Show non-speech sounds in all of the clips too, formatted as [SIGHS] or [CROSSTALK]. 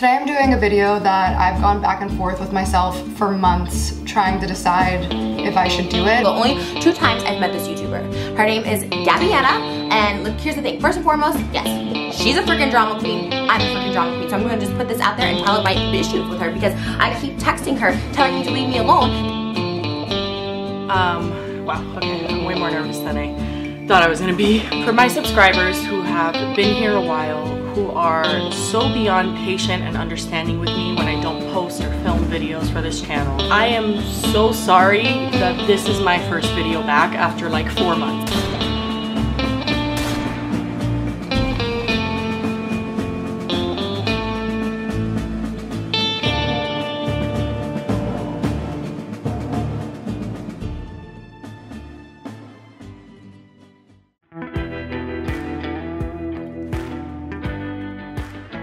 Today I'm doing a video that I've gone back and forth with myself for months trying to decide if I should do it. The only two times I've met this YouTuber. Her name is Gabbie Hanna, and look, here's the thing. First and foremost, yes, she's a freaking drama queen. I'm a freaking drama queen, so I'm gonna just put this out there and tell her my issues with her because I keep texting her, telling her to leave me alone. Um, wow, okay, I'm way more nervous than I thought I was gonna be. For my subscribers who have been here a while, who are so beyond patient and understanding with me when I don't post or film videos for this channel. I am so sorry that this is my first video back after like four months.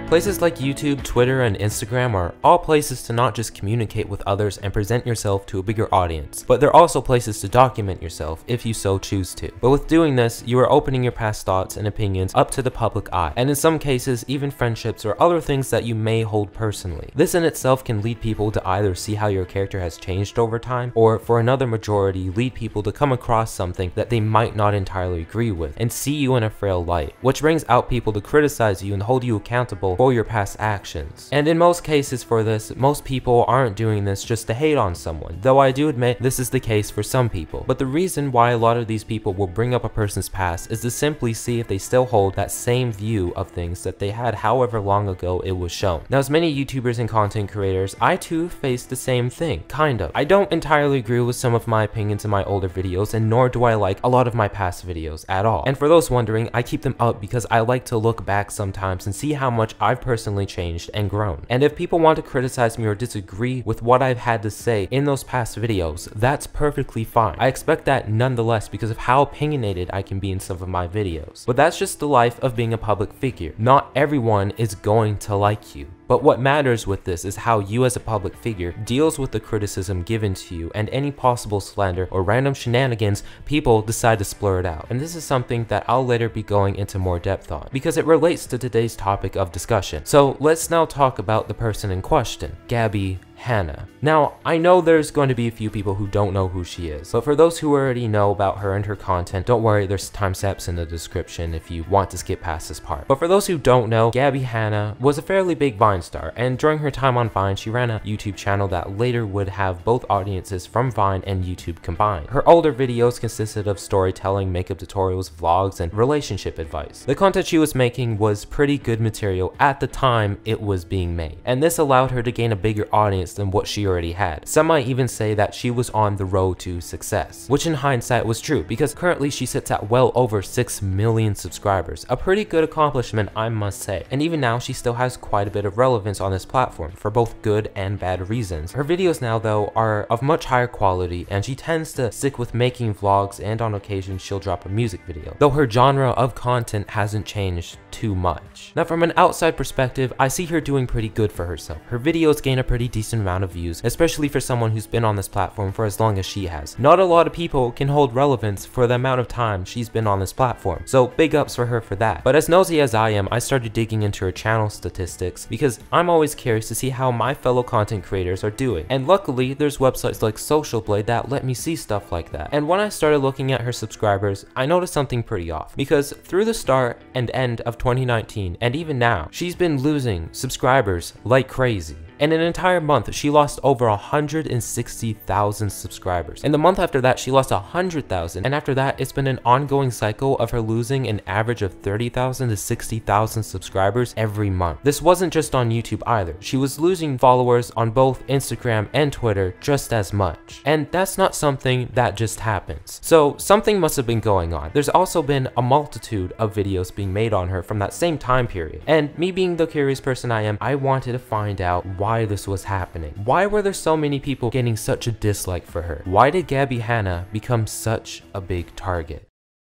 Places like YouTube, Twitter, and Instagram are all places to not just communicate with others and present yourself to a bigger audience, but they're also places to document yourself if you so choose to. But with doing this, you are opening your past thoughts and opinions up to the public eye, and in some cases, even friendships or other things that you may hold personally. This in itself can lead people to either see how your character has changed over time, or for another majority, lead people to come across something that they might not entirely agree with, and see you in a frail light, which brings out people to criticize you and hold you accountable for your past actions. And in most cases for this, most people aren't doing this just to hate on someone, though I do admit this is the case for some people. But the reason why a lot of these people will bring up a person's past is to simply see if they still hold that same view of things that they had however long ago it was shown. Now as many YouTubers and content creators, I too face the same thing, kind of. I don't entirely agree with some of my opinions in my older videos and nor do I like a lot of my past videos at all. And for those wondering, I keep them up because I like to look back sometimes and see how much I've personally changed and grown. And if people want to criticize me or disagree with what I've had to say in those past videos, that's perfectly fine. I expect that nonetheless because of how opinionated I can be in some of my videos. But that's just the life of being a public figure. Not everyone is going to like you. But what matters with this is how you as a public figure deals with the criticism given to you and any possible slander or random shenanigans people decide to splur it out. And this is something that I'll later be going into more depth on because it relates to today's topic of discussion. So let's now talk about the person in question, Gabbie Hanna. Now, I know there's going to be a few people who don't know who she is, but for those who already know about her and her content, don't worry, there's time timestamps in the description if you want to skip past this part. But for those who don't know, Gabbie Hanna was a fairly big Vine star, and during her time on Vine, she ran a YouTube channel that later would have both audiences from Vine and YouTube combined. Her older videos consisted of storytelling, makeup tutorials, vlogs, and relationship advice. The content she was making was pretty good material at the time it was being made, and this allowed her to gain a bigger audience than what she already had. Some might even say that she was on the road to success, which in hindsight was true because currently she sits at well over 6 million subscribers, a pretty good accomplishment I must say. And even now she still has quite a bit of relevance on this platform for both good and bad reasons. Her videos now though are of much higher quality and she tends to stick with making vlogs and on occasion she'll drop a music video, though her genre of content hasn't changed too much. Now from an outside perspective, I see her doing pretty good for herself. Her videos gain a pretty decent amount of views, especially for someone who's been on this platform for as long as she has. Not a lot of people can hold relevance for the amount of time she's been on this platform, so big ups for her for that. But as nosy as I am, I started digging into her channel statistics because I'm always curious to see how my fellow content creators are doing. And luckily, there's websites like Social Blade that let me see stuff like that. And when I started looking at her subscribers, I noticed something pretty off because through the start and end of 2019 and even now, she's been losing subscribers like crazy. In an entire month, she lost over 160,000 subscribers. In the month after that, she lost 100,000. And after that, it's been an ongoing cycle of her losing an average of 30,000 to 60,000 subscribers every month. This wasn't just on YouTube either. She was losing followers on both Instagram and Twitter just as much. And that's not something that just happens. So something must have been going on. There's also been a multitude of videos being made on her from that same time period. And me being the curious person I am, I wanted to find out why this was happening. Why were there so many people getting such a dislike for her? Why did Gabbie Hanna become such a big target?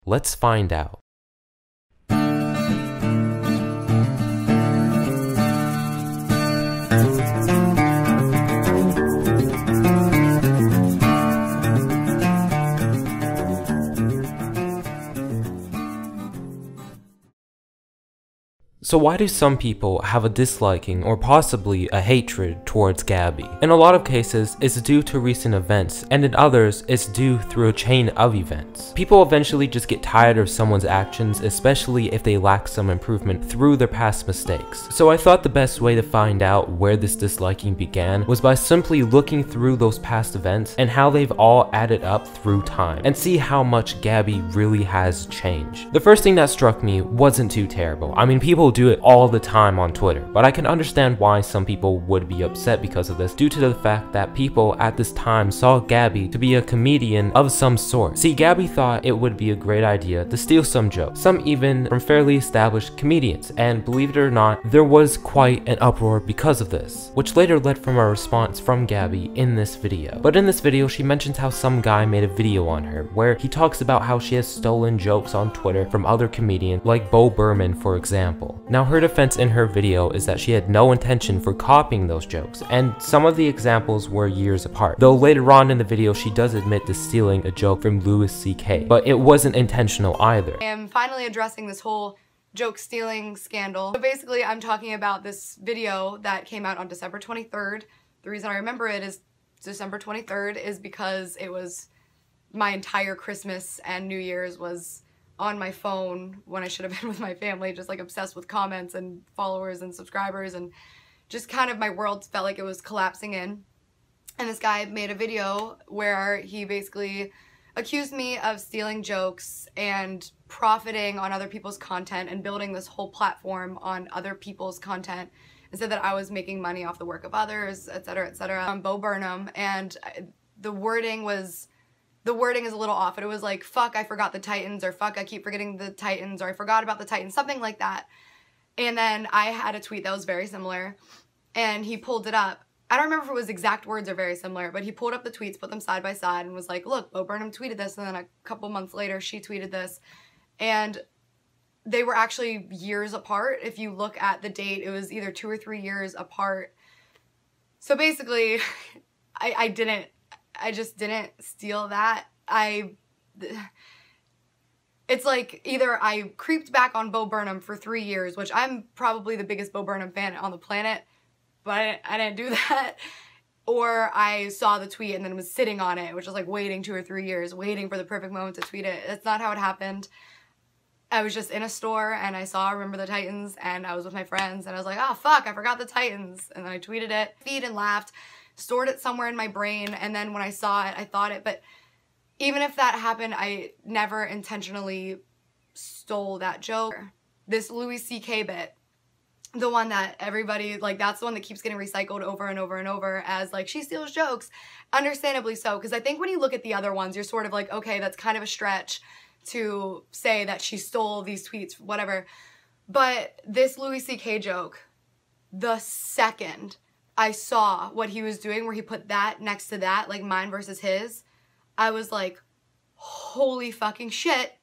Let's find out. So why do some people have a disliking or possibly a hatred towards Gabbie? In a lot of cases, it's due to recent events, and in others, it's due through a chain of events. People eventually just get tired of someone's actions, especially if they lack some improvement through their past mistakes. So I thought the best way to find out where this disliking began was by simply looking through those past events and how they've all added up through time, and see how much Gabbie really has changed. The first thing that struck me wasn't too terrible. I mean, people do it all the time on Twitter, but I can understand why some people would be upset because of this due to the fact that people at this time saw Gabbie to be a comedian of some sort. See, Gabbie thought it would be a great idea to steal some jokes, some even from fairly established comedians, and believe it or not, there was quite an uproar because of this, which later led from a response from Gabbie in this video. But in this video, she mentions how some guy made a video on her where he talks about how she has stolen jokes on Twitter from other comedians like Bo Burnham for example. Now her defense in her video is that she had no intention for copying those jokes, and some of the examples were years apart, though later on in the video she does admit to stealing a joke from Louis C.K., but it wasn't intentional either. I am finally addressing this whole joke stealing scandal. So basically I'm talking about this video that came out on December 23rd. The reason I remember it is December 23rd is because it was my entire Christmas and New Year's was on my phone when I should have been [LAUGHS] with my family, just like obsessed with comments and followers and subscribers and just kind of my world felt like it was collapsing in. And this guy made a video where he basically accused me of stealing jokes and profiting on other people's content and building this whole platform on other people's content and said that I was making money off the work of others, etc., etc. I'm Bo Burnham, and the wording was the wording is a little off. It was like, fuck, I forgot the Titans, or fuck, I keep forgetting the Titans, or I forgot about the Titans, something like that. And then I had a tweet that was very similar, and he pulled it up. I don't remember if it was exact words or very similar, but he pulled up the tweets, put them side by side, and was like, look, Bo Burnham tweeted this, and then a couple months later, she tweeted this. And they were actually years apart. If you look at the date, it was either two or three years apart. So basically, [LAUGHS] I, I didn't I just didn't steal that. I it's like either I creeped back on Bo Burnham for three years, which I'm probably the biggest Bo Burnham fan on the planet, but I, didn't do [LAUGHS] that. Or I saw the tweet and then was sitting on it, which was like waiting two or three years, waiting for the perfect moment to tweet it. That's not how it happened. I was just in a store and I saw Remember the Titans and I was with my friends and I was like, oh fuck, I forgot the Titans. And then I tweeted it, feed and laughed stored it somewhere in my brain, and then when I saw it, I thought it. But even if that happened, I never intentionally stole that joke. This Louis C.K. bit, the one that everybody, like, that's the one that keeps getting recycled over and over and over as, like, she steals jokes. Understandably so, because I think when you look at the other ones, you're sort of like, okay, that's kind of a stretch to say that she stole these tweets, whatever. But this Louis C.K. joke, the second I saw what he was doing where he put that next to that, like mine versus his, I was like, holy fucking shit.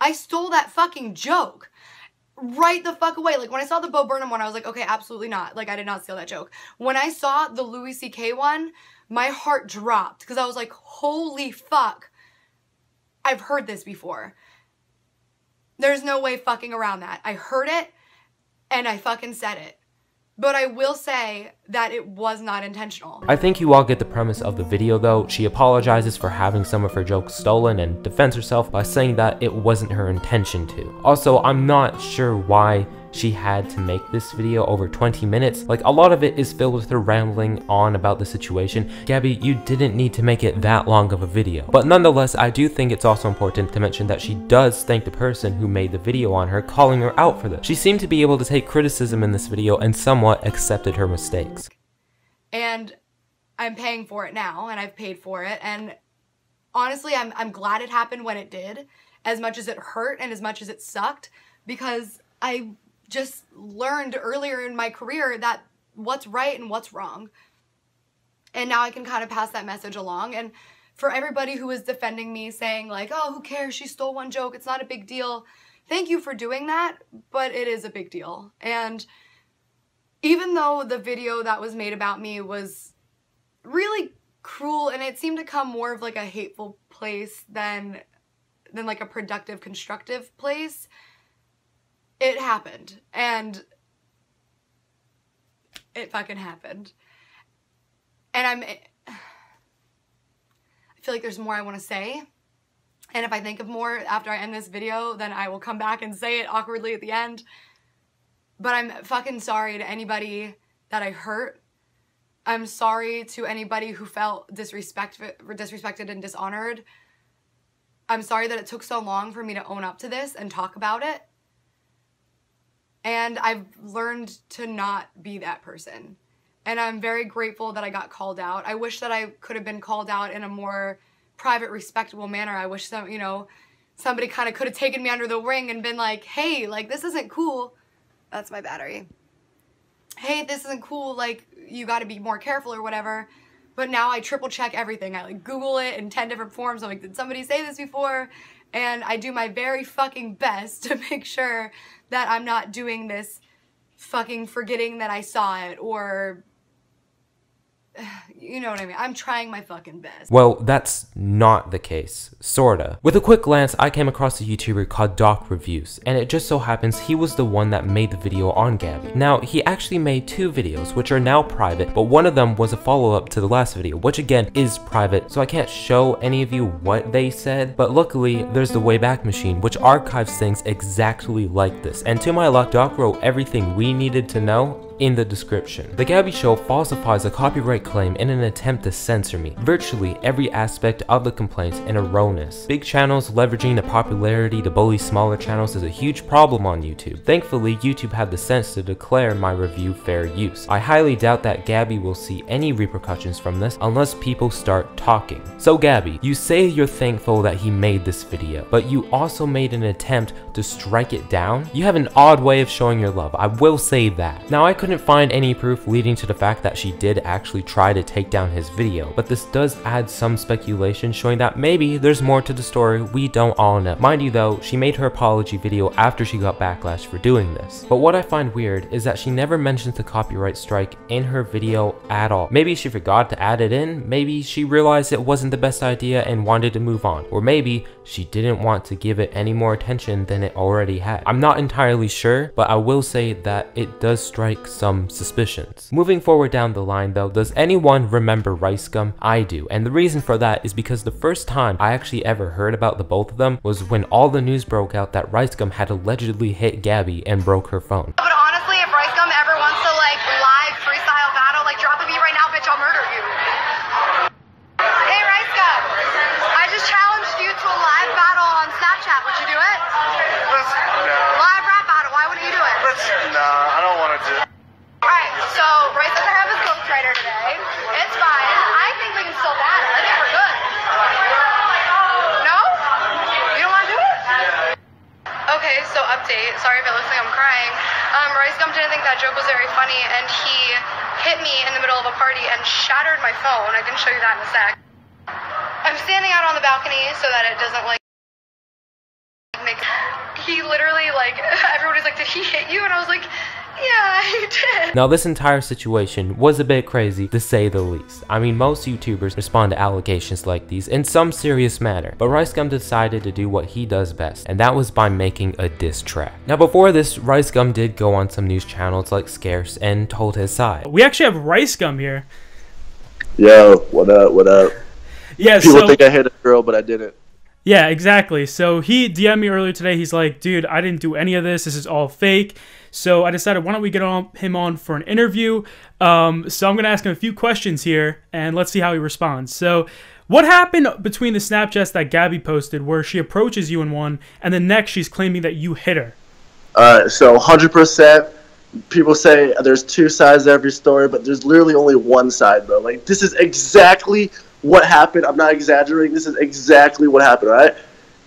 I stole that fucking joke right the fuck away. Like when I saw the Bo Burnham one, I was like, okay, absolutely not. Like I did not steal that joke. When I saw the Louis C.K. one, my heart dropped because I was like, holy fuck. I've heard this before. There's no way fucking around that. I heard it and I fucking said it. But I will say that it was not intentional. I think you all get the premise of the video though. She apologizes for having some of her jokes stolen and defends herself by saying that it wasn't her intention to. Also, I'm not sure why she had to make this video over 20 minutes. Like a lot of it is filled with her rambling on about the situation. Gabbie, you didn't need to make it that long of a video. But nonetheless, I do think it's also important to mention that she does thank the person who made the video on her, calling her out for this. She seemed to be able to take criticism in this video and somewhat accepted her mistakes. And I'm paying for it now, and I've paid for it, and honestly, I'm, I'm glad it happened when it did, as much as it hurt and as much as it sucked, because I just learned earlier in my career that what's right and what's wrong. And now I can kind of pass that message along. And for everybody who was defending me saying like, oh, who cares? She stole one joke. It's not a big deal. Thank you for doing that, but it is a big deal. And even though the video that was made about me was really cruel and it seemed to come more of like a hateful place than than like a productive constructive place it happened. And it fucking happened. And I'm. [SIGHS] I feel like there's more I want to say. And if I think of more after I end this video, then I will come back and say it awkwardly at the end. But I'm fucking sorry to anybody that I hurt. I'm sorry to anybody who felt disrespect, disrespected and dishonored. I'm sorry that it took so long for me to own up to this and talk about it. And I've learned to not be that person. And I'm very grateful that I got called out. I wish that I could have been called out in a more private, respectable manner. I wish some, you know, somebody kind of could have taken me under the wing and been like, hey, like, this isn't cool. That's my battery. Hey, this isn't cool. Like, you got to be more careful or whatever. But now I triple check everything. I like Google it in 10 different forms. I'm like, did somebody say this before? And I do my very fucking best [LAUGHS] to make sure that I'm not doing this fucking forgetting that I saw it or you know what I mean? I'm trying my fucking best. Well, that's not the case. Sorta. With a quick glance, I came across a YouTuber called Doc Reviews, and it just so happens he was the one that made the video on Gabbie. Now, he actually made two videos, which are now private, but one of them was a follow-up to the last video, which again is private, so I can't show any of you what they said, but luckily, there's the Wayback Machine, which archives things exactly like this, and to my luck, Doc wrote everything we needed to know in the description. The Gabbie Show falsifies a copyright claim in an attempt to censor me. Virtually every aspect of the complaints is erroneous. Big channels leveraging the popularity to bully smaller channels is a huge problem on YouTube. Thankfully, YouTube had the sense to declare my review fair use. I highly doubt that Gabbie will see any repercussions from this unless people start talking. So Gabbie, you say you're thankful that he made this video, but you also made an attempt to strike it down? You have an odd way of showing your love, I will say that. Now I couldn't couldn't find any proof leading to the fact that she did actually try to take down his video, but this does add some speculation showing that maybe there's more to the story we don't all know. Mind you though, she made her apology video after she got backlash for doing this. But what I find weird is that she never mentions the copyright strike in her video at all. Maybe she forgot to add it in, maybe she realized it wasn't the best idea and wanted to move on, or maybe she didn't want to give it any more attention than it already had. I'm not entirely sure, but I will say that it does strike some suspicions. Moving forward down the line though, does anyone remember Rice Gum? I do, and the reason for that is because the first time I actually ever heard about the both of them was when all the news broke out that Rice Gum had allegedly hit Gabbie and broke her phone. But honestly, if Rice Gum ever wants to like live freestyle battle, like drop a beat right now, bitch, I'll murder you. Hey Rice Gum, I just challenged you to a live battle on Snapchat. Would you do it? No. Live rap battle. Why wouldn't you do it? Let's, nah, I don't want to do Alright, so Rice doesn't have his ghostwriter today. It's fine. I think we can still battle. I think we're good. No? You don't want to do it? Okay, so update. Sorry if it looks like I'm crying. Um, Rice Gum didn't think that joke was very funny, and he hit me in the middle of a party and shattered my phone. I can show you that in a sec. I'm standing out on the balcony so that it doesn't like make. He literally like [LAUGHS] everybody's like, did he hit you? And I was like. [LAUGHS] Now this entire situation was a bit crazy to say the least. I mean most YouTubers respond to allegations like these in some serious manner, but Ricegum decided to do what he does best, and that was by making a diss track. Now before this, Ricegum did go on some news channels like Scarce and told his side. We actually have Ricegum here. Yo, what up? What up? Yeah, People so think I hit a girl, but I didn't. yeah, exactly. So he DM'd me earlier today. He's like, "Dude, I didn't do any of this. This is all fake." So I decided, why don't we get on him on for an interview? Um, so I'm gonna ask him a few questions here, and let's see how he responds. So. What happened between the Snapchats that Gabbie posted where she approaches you in one and the next she's claiming that you hit her? Uh, so 100%. People say there's two sides to every story, but there's literally only one side, though. Like this is exactly what happened. I'm not exaggerating. This is exactly what happened. All right.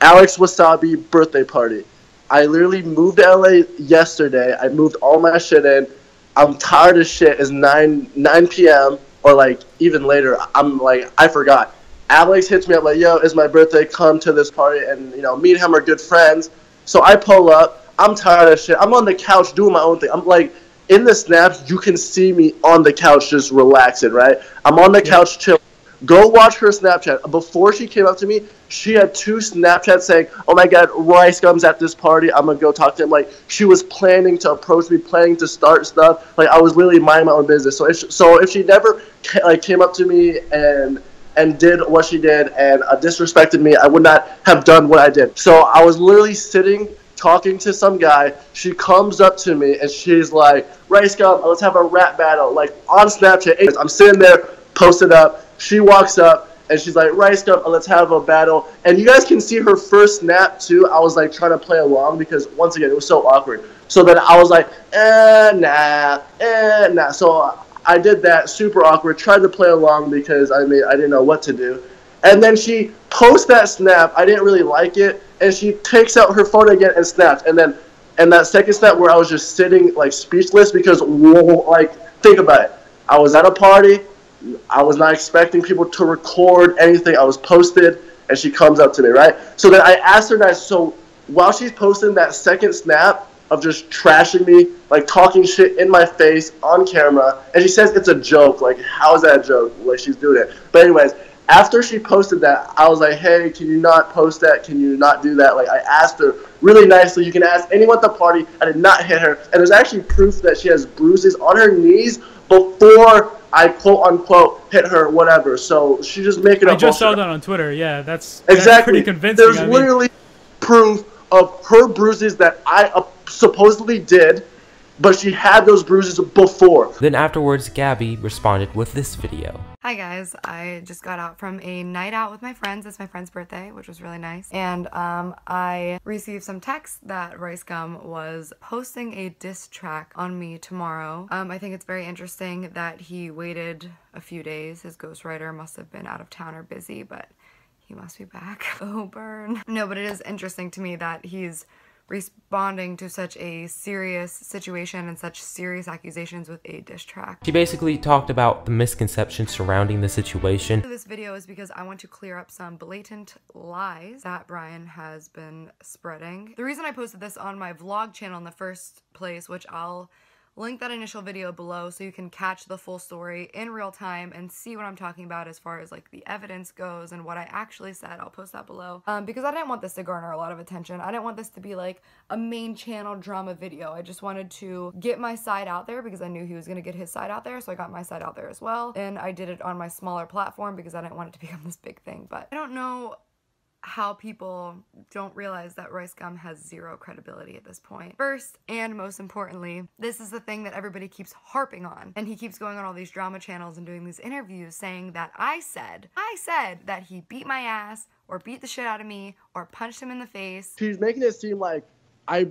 Alex Wassabi birthday party. I literally moved to LA yesterday. I moved all my shit in. I'm tired as shit. It's 9 9 p.m. or like even later. I'm like I forgot. Alex hits me up like, "Yo, it's my birthday. Come to this party." And you know, me and him are good friends. So I pull up. I'm tired of shit. I'm on the couch doing my own thing. I'm like, in the snaps, you can see me on the couch just relaxing, right? I'm on the couch chilling. Go watch her Snapchat. Before she came up to me, she had two Snapchats saying, "Oh my God, Rice Gum's at this party. I'm gonna go talk to him." Like she was planning to approach me, planning to start stuff. Like I was literally minding my own business. So if so, if she never like came up to me and and did what she did and uh, disrespected me, I would not have done what I did. So I was literally sitting talking to some guy. She comes up to me and she's like, Rice Gum, let's have a rap battle. Like on Snapchat. I'm sitting there, posted up. She walks up and she's like, Rice Gum, let's have a battle. And you guys can see her first snap too. I was like trying to play along because once again, it was so awkward. So then I was like, eh, nah, eh, nah. So I did that super awkward, tried to play along because I mean I didn't know what to do. And then she posts that snap. I didn't really like it, and she takes out her phone again and snaps. And then, and that second snap where I was just sitting like speechless because whoa, [LAUGHS] like think about it. I was at a party. I was not expecting people to record anything. I was posted, and she comes up to me, right? So then I asked her that. So while she's posting that second snap, of just trashing me, like talking shit in my face on camera. And she says it's a joke. Like, how is that a joke? Like, she's doing it. But, anyways, after she posted that, I was like, hey, can you not post that? Can you not do that? Like, I asked her really nicely. You can ask anyone at the party. I did not hit her. And there's actually proof that she has bruises on her knees before I quote unquote hit her, whatever. So she's just making up. I just saw that on Twitter. Yeah, that's, exactly that's pretty convincing. There's I literally proof of her bruises that I uh, supposedly did, but she had those bruises before. Then afterwards, Gabbie responded with this video. Hi guys, I just got out from a night out with my friends. It's my friend's birthday, which was really nice. And um, I received some text that Rice Gum was posting a diss track on me tomorrow. Um, I think it's very interesting that he waited a few days. His ghostwriter must have been out of town or busy, but he must be back. [LAUGHS] Oh, burn. No, but it is interesting to me that he's responding to such a serious situation and such serious accusations with a diss track. She basically talked about the misconceptions surrounding the situation. This video is because I want to clear up some blatant lies that Bryan has been spreading. The reason I posted this on my vlog channel in the first place, which I'll link that initial video below so you can catch the full story in real time and see what I'm talking about as far as like the evidence goes and what I actually said. I'll post that below um, because I didn't want this to garner a lot of attention. I didn't want this to be like a main channel drama video. I just wanted to get my side out there because I knew he was going to get his side out there so I got my side out there as well and I did it on my smaller platform because I didn't want it to [LAUGHS] become this big thing but I don't know how people don't realize that Rice Gum has zero credibility at this point. First, and most importantly, this is the thing that everybody keeps harping on. And he keeps going on all these drama channels and doing these interviews saying that I said, I said that he beat my ass or beat the shit out of me or punched him in the face. She's making it seem like I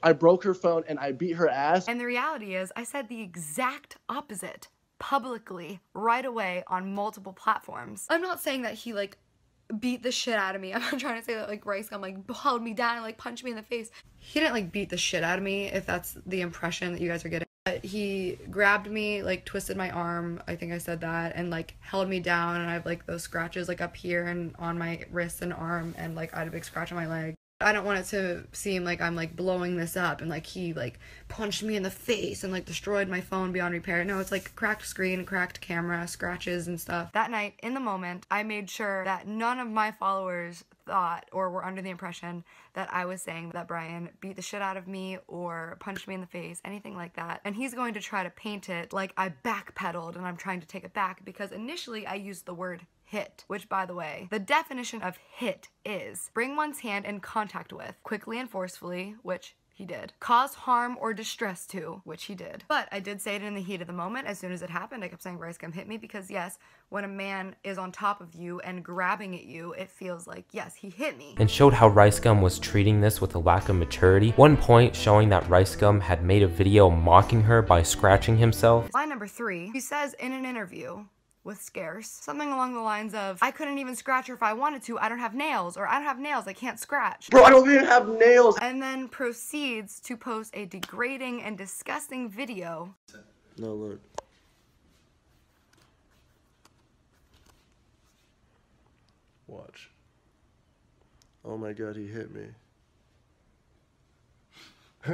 I broke her phone and I beat her ass. And the reality is I said the exact opposite publicly right away on multiple platforms. I'm not saying that he like beat the shit out of me. [LAUGHS] I'm not trying to say that like Rice Gum like held me down and like punched me in the face. He didn't like beat the shit out of me if that's the impression that you guys are getting. But he grabbed me, like twisted my arm, I think I said that, and like held me down and I have like those scratches like up here and on my wrist and arm and like I had a big scratch on my leg. I don't want it to seem like I'm like blowing this up and like he like punched me in the face and like destroyed my phone beyond repair. No, it's like cracked screen, cracked camera, scratches and stuff. That night, in the moment, I made sure that none of my followers thought or were under the impression that I was saying that Bryan beat the shit out of me or punched me in the face, anything like that. And he's going to try to paint it like I backpedaled and I'm trying to take it back because initially I used the word hit, which by the way, the definition of hit is bring one's hand in contact with, quickly and forcefully, which he did. Cause harm or distress to, which he did. But I did say it in the heat of the moment. As soon as it happened, I kept saying Rice Gum hit me because yes, when a man is on top of you and grabbing at you, it feels like, yes, he hit me. And showed how Rice Gum was treating this with a lack of maturity. One point showing that Rice Gum had made a video mocking her by scratching himself. Line number three, he says in an interview, with scarce. Something along the lines of, I couldn't even scratch her if I wanted to, I don't have nails, or I don't have nails, I can't scratch. Bro, I don't even have nails. And then proceeds to post a degrading and disgusting video. No, look. Watch. Oh my god, he hit me. [LAUGHS]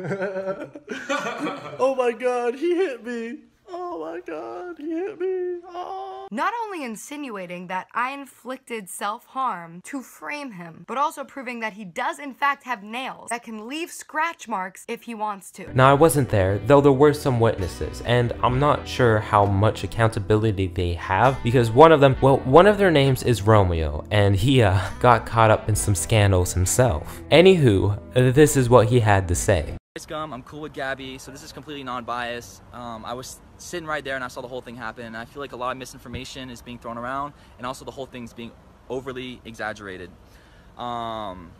oh my god, he hit me. Oh my god, he hit me. Oh. not only insinuating that I inflicted self-harm to frame him, but also proving that he does in fact have nails that can leave scratch marks if he wants to. Now, I wasn't there, though there were some witnesses, and I'm not sure how much accountability they have because one of them, well, one of their names is Romeo, and he uh, got caught up in some scandals himself. Anywho, this is what he had to say. Scum, I'm cool with Gabbie, so this is completely non-biased. Um, I was sitting right there and I saw the whole thing happen, and I feel like a lot of misinformation is being thrown around, and also the whole thing's being overly exaggerated. Um,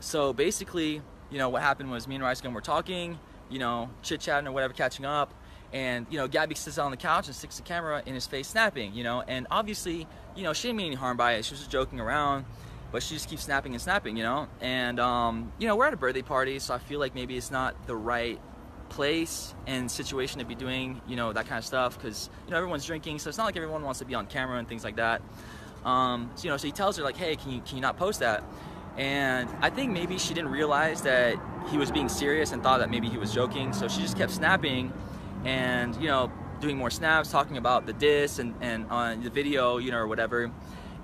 so basically, you know, what happened was me and Rice Gum were talking, you know, chit-chatting or whatever, catching up, and, you know, Gabbie sits on the couch and sticks the camera in his face snapping, you know, and obviously, you know, she didn't mean any harm by it, she was just joking around, but she just keeps snapping and snapping, you know? And, um, you know, we're at a birthday party, so I feel like maybe it's not the right place and situation to be doing, you know, that kind of stuff, because, you know, everyone's drinking, so it's not like everyone wants to be on camera and things like that. Um, so, you know, so he tells her, like, hey, can you, can you not post that? And I think maybe she didn't realize that he was being serious and thought that maybe he was joking, so she just kept snapping and, you know, doing more snaps, talking about the diss and, and on the video, you know, or whatever.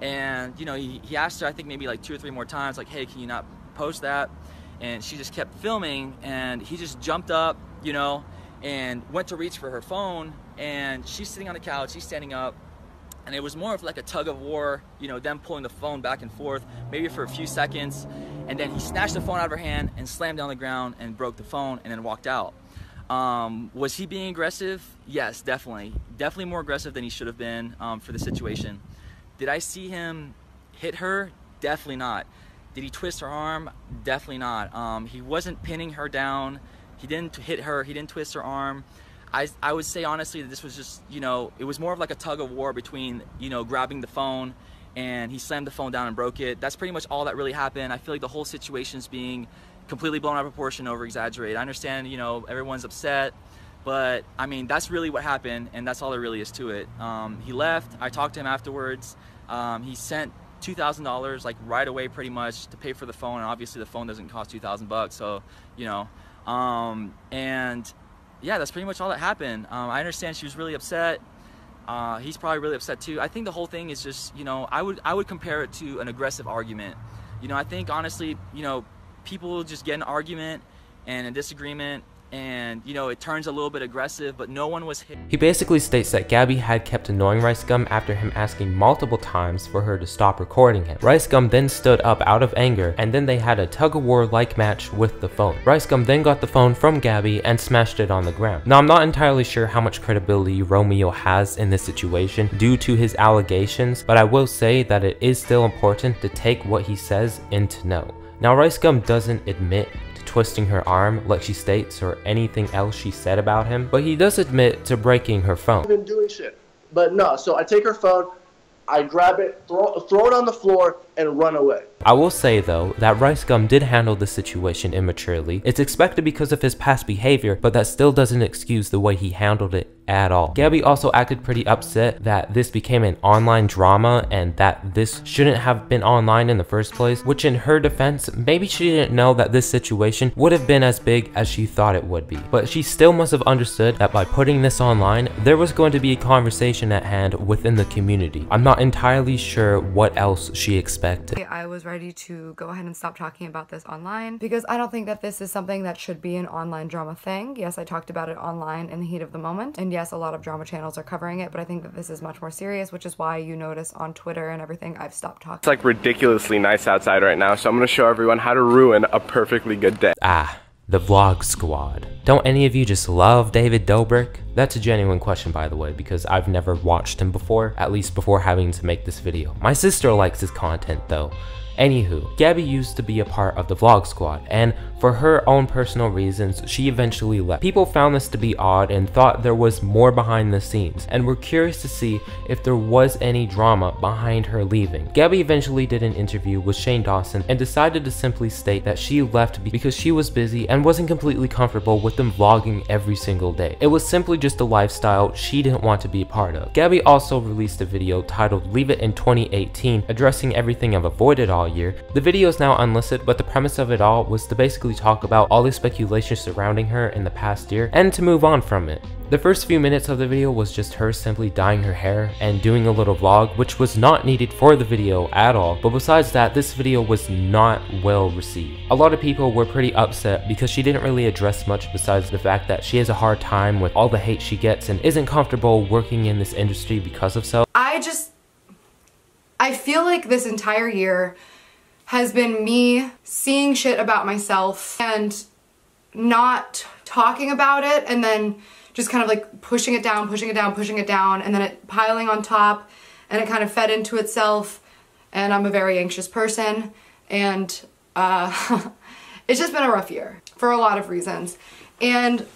And, you know, he, he asked her, I think maybe like two or three more times, like, hey, can you not post that? And she just kept filming, and he just jumped up, you know, and went to reach for her phone. And she's sitting on the couch, he's standing up, and it was more of like a tug of war, you know, them pulling the phone back and forth, maybe for a few seconds. And then he snatched the phone out of her hand and slammed down the ground and broke the phone and then walked out. Um, was he being aggressive? Yes, definitely. Definitely more aggressive than he should have been um, for the situation. Did I see him hit her? Definitely not. Did he twist her arm? Definitely not. Um, he wasn't pinning her down. He didn't hit her. He didn't twist her arm. I, I would say honestly that this was just, you know, it was more of like a tug of war between, you know, grabbing the phone and he slammed the phone down and broke it. That's pretty much all that really happened. I feel like the whole situation's being completely blown out of proportion, over exaggerated. I understand, you know, everyone's upset, but I mean, that's really what happened, and that's all there really is to it. Um, he left. I talked to him afterwards. Um, he sent two thousand dollars like right away, pretty much, to pay for the phone. And obviously, the phone doesn't cost two thousand bucks, so you know. Um, and yeah, that's pretty much all that happened. Um, I understand she was really upset. Uh, he's probably really upset too. I think the whole thing is just, you know, I would I would compare it to an aggressive argument. You know, I think honestly, you know, people just get an argument and a disagreement and you know it turns a little bit aggressive but no one was hit He basically states that Gabbie had kept annoying Rice Gum after him asking multiple times for her to stop recording him. Rice Gum then stood up out of anger and then they had a tug of war like match with the phone. Rice Gum then got the phone from Gabbie and smashed it on the ground. Now I'm not entirely sure how much credibility Romeo has in this situation due to his allegations but I will say that it is still important to take what he says into note. Now Rice Gum doesn't admit twisting her arm like she states or anything else she said about him, but he does admit to breaking her phone. Even doing shit. But no, so I take her phone, I grab it, throw, throw it on the floor, and run away. I will say though that Rice Gum did handle the situation immaturely. It's expected because of his past behavior, but that still doesn't excuse the way he handled it at all. Gabbie also acted pretty upset that this became an online drama and that this shouldn't have been online in the first place, which in her defense, maybe she didn't know that this situation would have been as big as she thought it would be. But she still must have understood that by putting this online, there was going to be a conversation at hand within the community. I'm not entirely sure what else she expected. I was ready to go ahead and stop talking about this online because I don't think that this is something that should be an online drama thing. Yes, I talked about it online in the heat of the moment, and yes, a lot of drama channels are covering it, but I think that this is much more serious, which is why you notice on Twitter and everything, I've stopped talking. It's like ridiculously nice outside right now, so I'm gonna show everyone how to ruin a perfectly good day. Ah, the Vlog Squad. Don't any of you just love David Dobrik? That's a genuine question by the way, because I've never watched him before, at least before having to make this video. My sister likes his content though. Anywho, Gabbie used to be a part of the Vlog Squad, and for her own personal reasons, she eventually left. People found this to be odd and thought there was more behind the scenes, and were curious to see if there was any drama behind her leaving. Gabbie eventually did an interview with Shane Dawson and decided to simply state that she left because she was busy and wasn't completely comfortable with them vlogging every single day. It was simply just a lifestyle she didn't want to be a part of. Gabbie also released a video titled Leave It in 2018, addressing everything I've avoided all all year. The video is now unlisted, but the premise of it all was to basically talk about all the speculation surrounding her in the past year and to move on from it. The first few minutes of the video was just her simply dyeing her hair and doing a little vlog, which was not needed for the video at all, but besides that, this video was not well received. A lot of people were pretty upset because she didn't really address much besides the fact that she has a hard time with all the hate she gets and isn't comfortable working in this industry because of so. I just, I feel like this entire year has been me seeing shit about myself and not talking about it and then just kind of like pushing it down, pushing it down, pushing it down, and then it piling on top, and it kind of fed into itself. And I'm a very anxious person, and uh, [LAUGHS] it's just been a rough year for a lot of reasons. And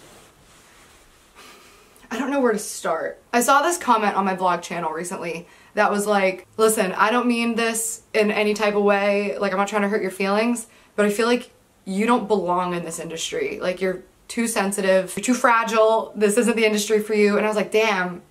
I don't know where to start. I saw this comment on my vlog channel recently that was like, listen, I don't mean this in any type of way, like I'm not trying to hurt your feelings, but I feel like you don't belong in this industry. Like you're too sensitive, you're too fragile, this isn't the industry for you. And I was like, damn,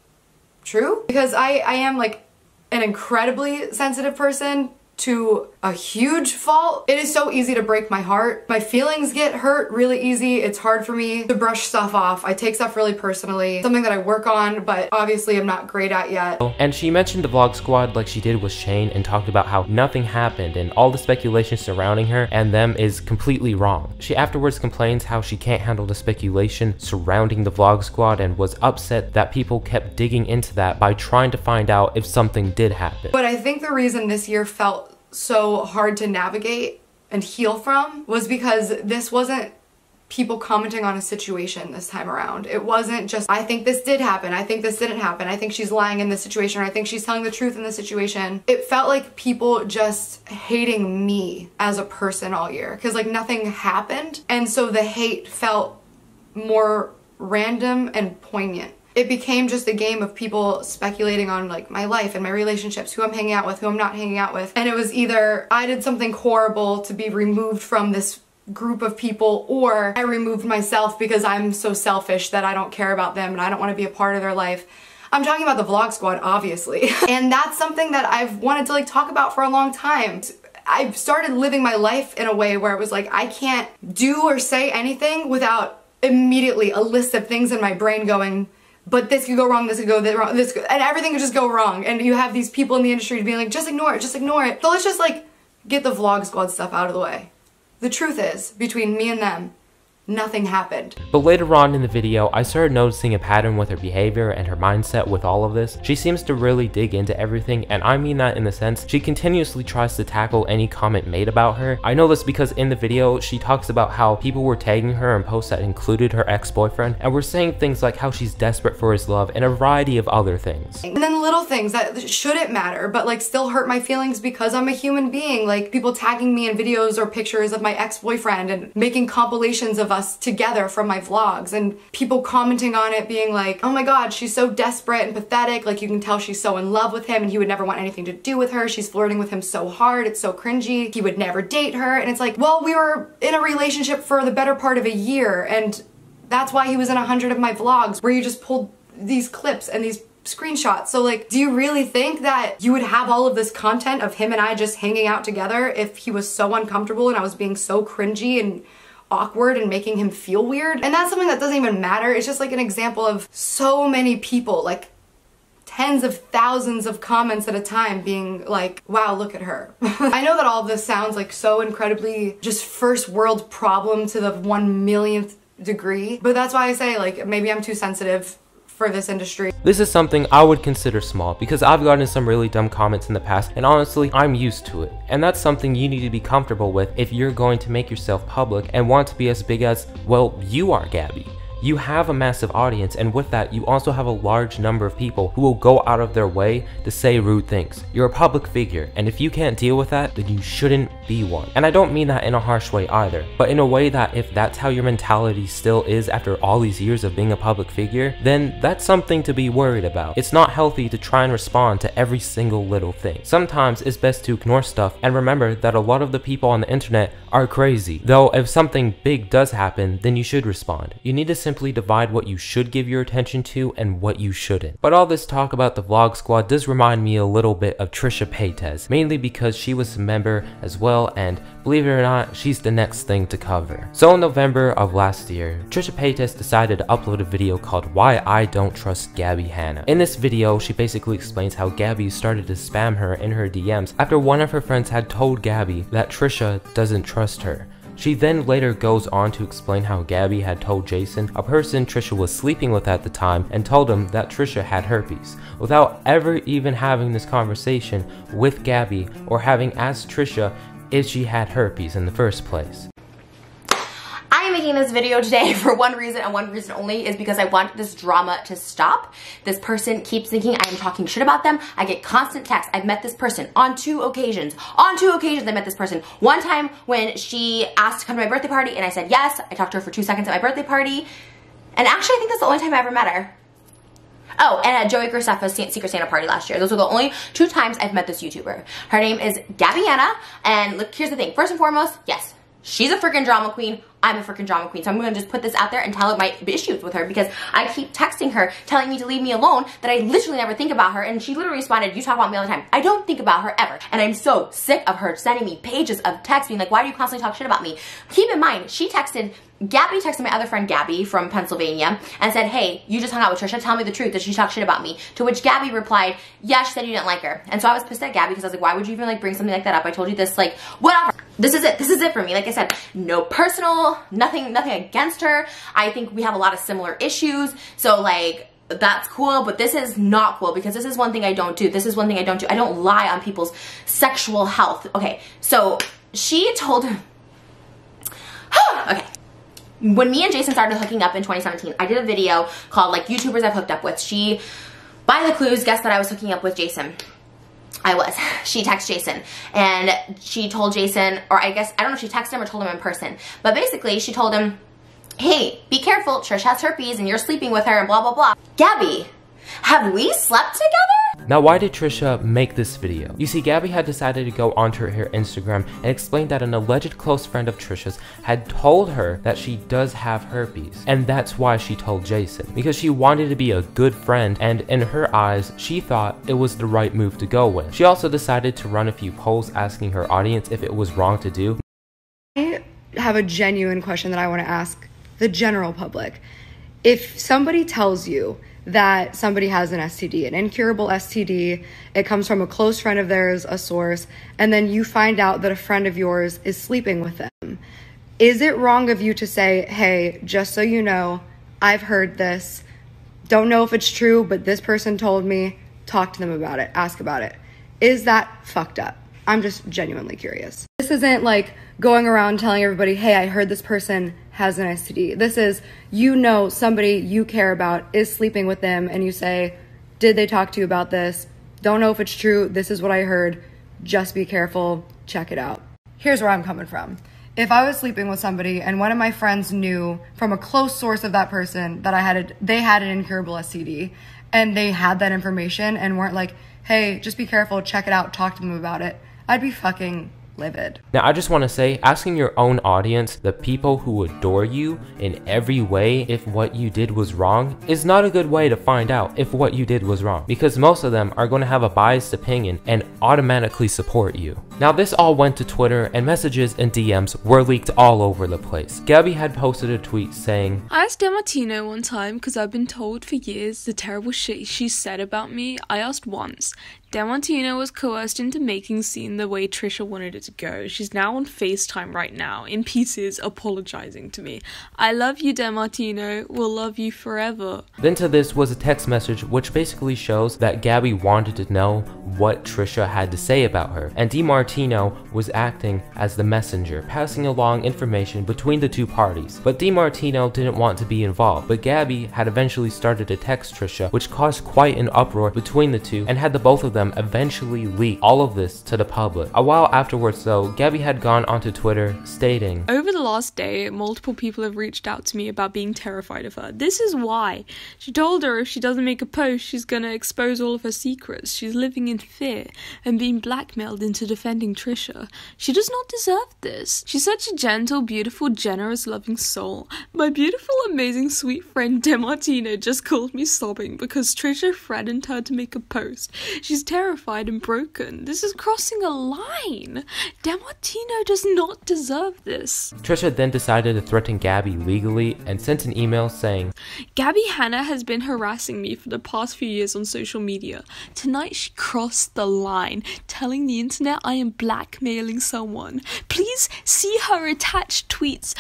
true? Because I, I am like an incredibly sensitive person to a huge fault. It is so easy to break my heart. My feelings get hurt really easy. It's hard for me to brush stuff off. I take stuff really personally. Something that I work on, but obviously I'm not great at yet. And she mentioned the vlog squad like she did with Shane and talked about how nothing happened and all the speculation surrounding her and them is completely wrong. She afterwards complains how she can't handle the speculation surrounding the vlog squad and was upset that people kept digging into that by trying to find out if something did happen. But I think the reason this year felt so hard to navigate and heal from was because this wasn't people commenting on a situation this time around. It wasn't just, I think this did happen, I think this didn't happen, I think she's lying in this situation, or I think she's telling the truth in this situation. It felt like people just hating me as a person all year because like nothing happened. And so the hate felt more random and poignant it became just a game of people speculating on like my life and my relationships, who I'm hanging out with, who I'm not hanging out with. And it was either I did something horrible to be removed from this group of people or I removed myself because I'm so selfish that I don't care about them and I don't want to be a part of their life. I'm talking about the vlog squad, obviously. [LAUGHS] and that's something that I've wanted to like talk about for a long time. I've started living my life in a way where it was like I can't do or say anything without immediately a list of things in my brain going, but this could go wrong, this could go wrong, this could, and everything could just go wrong. And you have these people in the industry being like, just ignore it, just ignore it. So let's just like get the vlog squad stuff out of the way. The truth is, between me and them, nothing happened. But later on in the video, I started noticing a pattern with her behavior and her mindset with all of this. She seems to really dig into everything, and I mean that in the sense she continuously tries to tackle any comment made about her. I know this because in the video, she talks about how people were tagging her in posts that included her ex-boyfriend, and were saying things like how she's desperate for his love and a variety of other things. And then little things that shouldn't matter, but like still hurt my feelings because I'm a human being. Like people tagging me in videos or pictures of my ex-boyfriend and making compilations of us together from my vlogs and people commenting on it being like, oh my god, she's so desperate and pathetic, like you can tell she's so in love with him and he would never want anything to do with her, she's flirting with him so hard, it's so cringy, he would never date her, and it's like, well, we were in a relationship for the better part of a year and that's why he was in a hundred of my vlogs where you just pulled these clips and these screenshots. So like, do you really think that you would have all of this content of him and I just hanging out together if he was so uncomfortable and I was being so cringy and awkward and making him feel weird. And that's something that doesn't even matter. It's just like an example of so many people, like tens of thousands of comments at a time being like, wow, look at her. [LAUGHS] I know that all this sounds like so incredibly just first world problem to the one millionth degree, but that's why I say like maybe I'm too sensitive for this industry. This is something I would consider small because I've gotten some really dumb comments in the past and honestly I'm used to it. And that's something you need to be comfortable with if you're going to make yourself public and want to be as big as, well, you are Gabbie. You have a massive audience and with that you also have a large number of people who will go out of their way to say rude things. You're a public figure and if you can't deal with that then you shouldn't be one. And I don't mean that in a harsh way either, but in a way that if that's how your mentality still is after all these years of being a public figure, then that's something to be worried about. It's not healthy to try and respond to every single little thing. Sometimes it's best to ignore stuff and remember that a lot of the people on the internet are crazy. Though if something big does happen, then you should respond. You need to simply divide what you should give your attention to and what you shouldn't. But all this talk about the vlog squad does remind me a little bit of Trisha Paytas, mainly because she was a member as well and believe it or not, she's the next thing to cover. So in November of last year, Trisha Paytas decided to upload a video called Why I Don't Trust Gabbie Hanna. In this video, she basically explains how Gabbie started to spam her in her DMs after one of her friends had told Gabbie that Trisha doesn't trust her. She then later goes on to explain how Gabbie had told Jason, a person Trisha was sleeping with at the time, and told him that Trisha had herpes, without ever even having this conversation with Gabbie or having asked Trisha if she had herpes in the first place. I am making this video today [LAUGHS] for one reason and one reason only is because I want this drama to stop. This person keeps thinking I am talking shit about them. I get constant texts. I've met this person on two occasions. On two occasions I met this person. One time when she asked to come to my birthday party and I said yes. I talked to her for two seconds at my birthday party. And actually I think that's the only time I ever met her. Oh, and at Joey Graceffa's Secret Santa party last year. Those were the only two times I've met this YouTuber. Her name is Gabbie Hanna, and look, here's the thing. First and foremost, yes, she's a freaking drama queen. I'm a freaking drama queen. So I'm gonna just put this out there and tell her my issues with her because I keep texting her telling me to leave me alone that I literally never think about her and she literally responded, you talk about me all the time. I don't think about her ever. And I'm so sick of her sending me pages of text being like, why do you constantly talk shit about me? Keep in mind, she texted Gabbie texted my other friend Gabby from Pennsylvania and said, hey, you just hung out with Trisha, tell me the truth. Did she talk shit about me? To which Gabby replied, yeah, she said you didn't like her. And so I was pissed at Gabby because I was like, why would you even like bring something like that up? I told you this, like, whatever. This is it. This is it for me. Like I said, no personal, nothing, nothing against her. I think we have a lot of similar issues. So like, that's cool, but this is not cool because this is one thing I don't do. This is one thing I don't do. I don't lie on people's sexual health. Okay, so she told him, [SIGHS] okay, when me and Jason started hooking up in 2017, I did a video called like YouTubers I've hooked up with. She, by the clues, guessed that I was hooking up with Jason. I was. She texted Jason and she told Jason, or I guess, I don't know if she texted him or told him in person, but basically she told him, hey, be careful, Trish has herpes and you're sleeping with her and blah, blah, blah. Gabbie, have we slept together? Now why did Trisha make this video? You see, Gabbie had decided to go onto her Instagram and explain that an alleged close friend of Trisha's had told her that she does have herpes. And that's why she told Jason. Because she wanted to be a good friend and in her eyes, she thought it was the right move to go with. She also decided to run a few polls asking her audience if it was wrong to do. I have a genuine question that I want to ask the general public. If somebody tells you that somebody has an STD, an incurable STD. It comes from a close friend of theirs, a source, and then you find out that a friend of yours is sleeping with them. Is it wrong of you to say, hey, just so you know, I've heard this. Don't know if it's true, but this person told me. Talk to them about it, ask about it. Is that fucked up? I'm just genuinely curious. This isn't like going around telling everybody, hey, I heard this person has an STD. This is, you know, somebody you care about is sleeping with them, and you say, did they talk to you about this? Don't know if it's true. This is what I heard. Just be careful. Check it out. Here's where I'm coming from. If I was sleeping with somebody and one of my friends knew from a close source of that person that I had a, they had an incurable STD and they had that information and weren't like, hey, just be careful, check it out, talk to them about it, I'd be fucking livid. Now, I just want to say, asking your own audience, the people who adore you in every way, if what you did was wrong, is not a good way to find out if what you did was wrong, because most of them are going to have a biased opinion and automatically support you. Now, this all went to Twitter, and messages and DMs were leaked all over the place. Gabbie had posted a tweet saying, I asked DeMartino one time because I've been told for years the terrible shit she said about me. I asked once. DeMartino was coerced into making scene the way Trisha wanted it to go. She's now on FaceTime right now, in pieces, apologizing to me. I love you, DeMartino. We'll love you forever. Then to this was a text message which basically shows that Gabbie wanted to know what Trisha had to say about her, and DeMartino was acting as the messenger, passing along information between the two parties. But DeMartino didn't want to be involved, but Gabbie had eventually started to text Trisha, which caused quite an uproar between the two and had the both of them eventually leaked all of this to the public. A while afterwards though, Gabbie had gone onto Twitter stating, Over the last day, multiple people have reached out to me about being terrified of her. This is why. She told her if she doesn't make a post, she's gonna expose all of her secrets. She's living in fear and being blackmailed into defending Trisha. She does not deserve this. She's such a gentle, beautiful, generous, loving soul. My beautiful, amazing, sweet friend DeMartino just called me sobbing because Trisha threatened her to make a post. She's terrified and broken. This is crossing a line. DeMartino does not deserve this. Trisha then decided to threaten Gabbie legally and sent an email saying, Gabbie Hanna has been harassing me for the past few years on social media. Tonight she crossed the line, telling the internet I am blackmailing someone. Please see her attached tweets.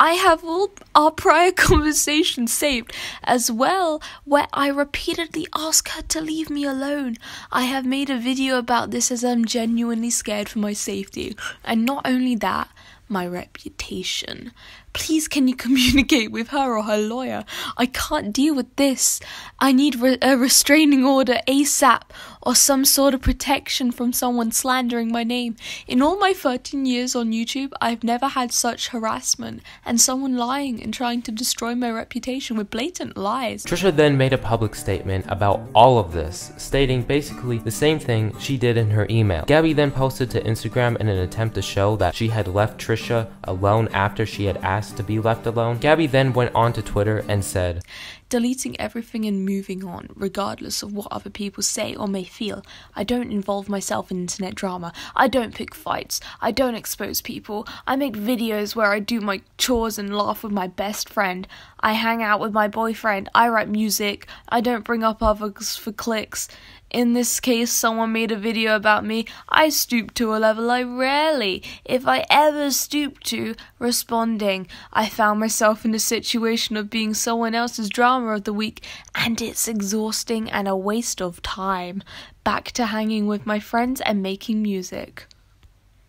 I have all our prior [LAUGHS] conversations saved as well, where I repeatedly ask her to leave me alone. I have made a video about this as I'm genuinely scared for my safety. And not only that, my reputation. Please, can you [LAUGHS] communicate with her or her lawyer? I can't deal with this. I need re- a restraining order ASAP or some sort of protection from someone slandering my name. In all my 13 years on YouTube, I've never had such harassment and someone lying and trying to destroy my reputation with blatant lies. Trisha then made a public statement about all of this, stating basically the same thing she did in her email. Gabbie then posted to Instagram in an attempt to show that she had left Trisha alone after she had asked to be left alone. Gabbie then went on to Twitter and said, deleting everything and moving on, regardless of what other people say or may feel. I don't involve myself in internet drama. I don't pick fights. I don't expose people. I make videos where I do my chores and laugh with my best friend. I hang out with my boyfriend. I write music. I don't bring up others for clicks. In this case, someone made a video about me. I stoop to a level I rarely, if I ever stoop to, responding. I found myself in a situation of being someone else's drama of the week, and it's exhausting and a waste of time. Back to hanging with my friends and making music.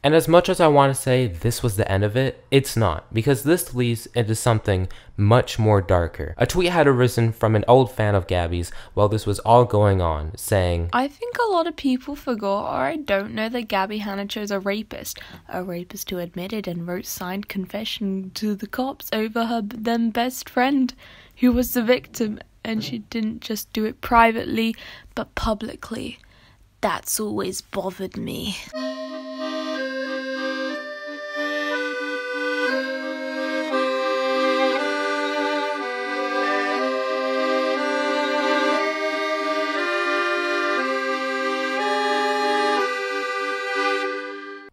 And as much as I want to say this was the end of it, it's not, because this leads into something much more darker. A tweet had arisen from an old fan of Gabbie's while this was all going on, saying, I think a lot of people forgot or I don't know that Gabbie Hanna chose a rapist. A rapist who admitted and wrote signed confession to the cops over her then best friend, who was the victim, and she didn't just do it privately, but publicly. That's always bothered me.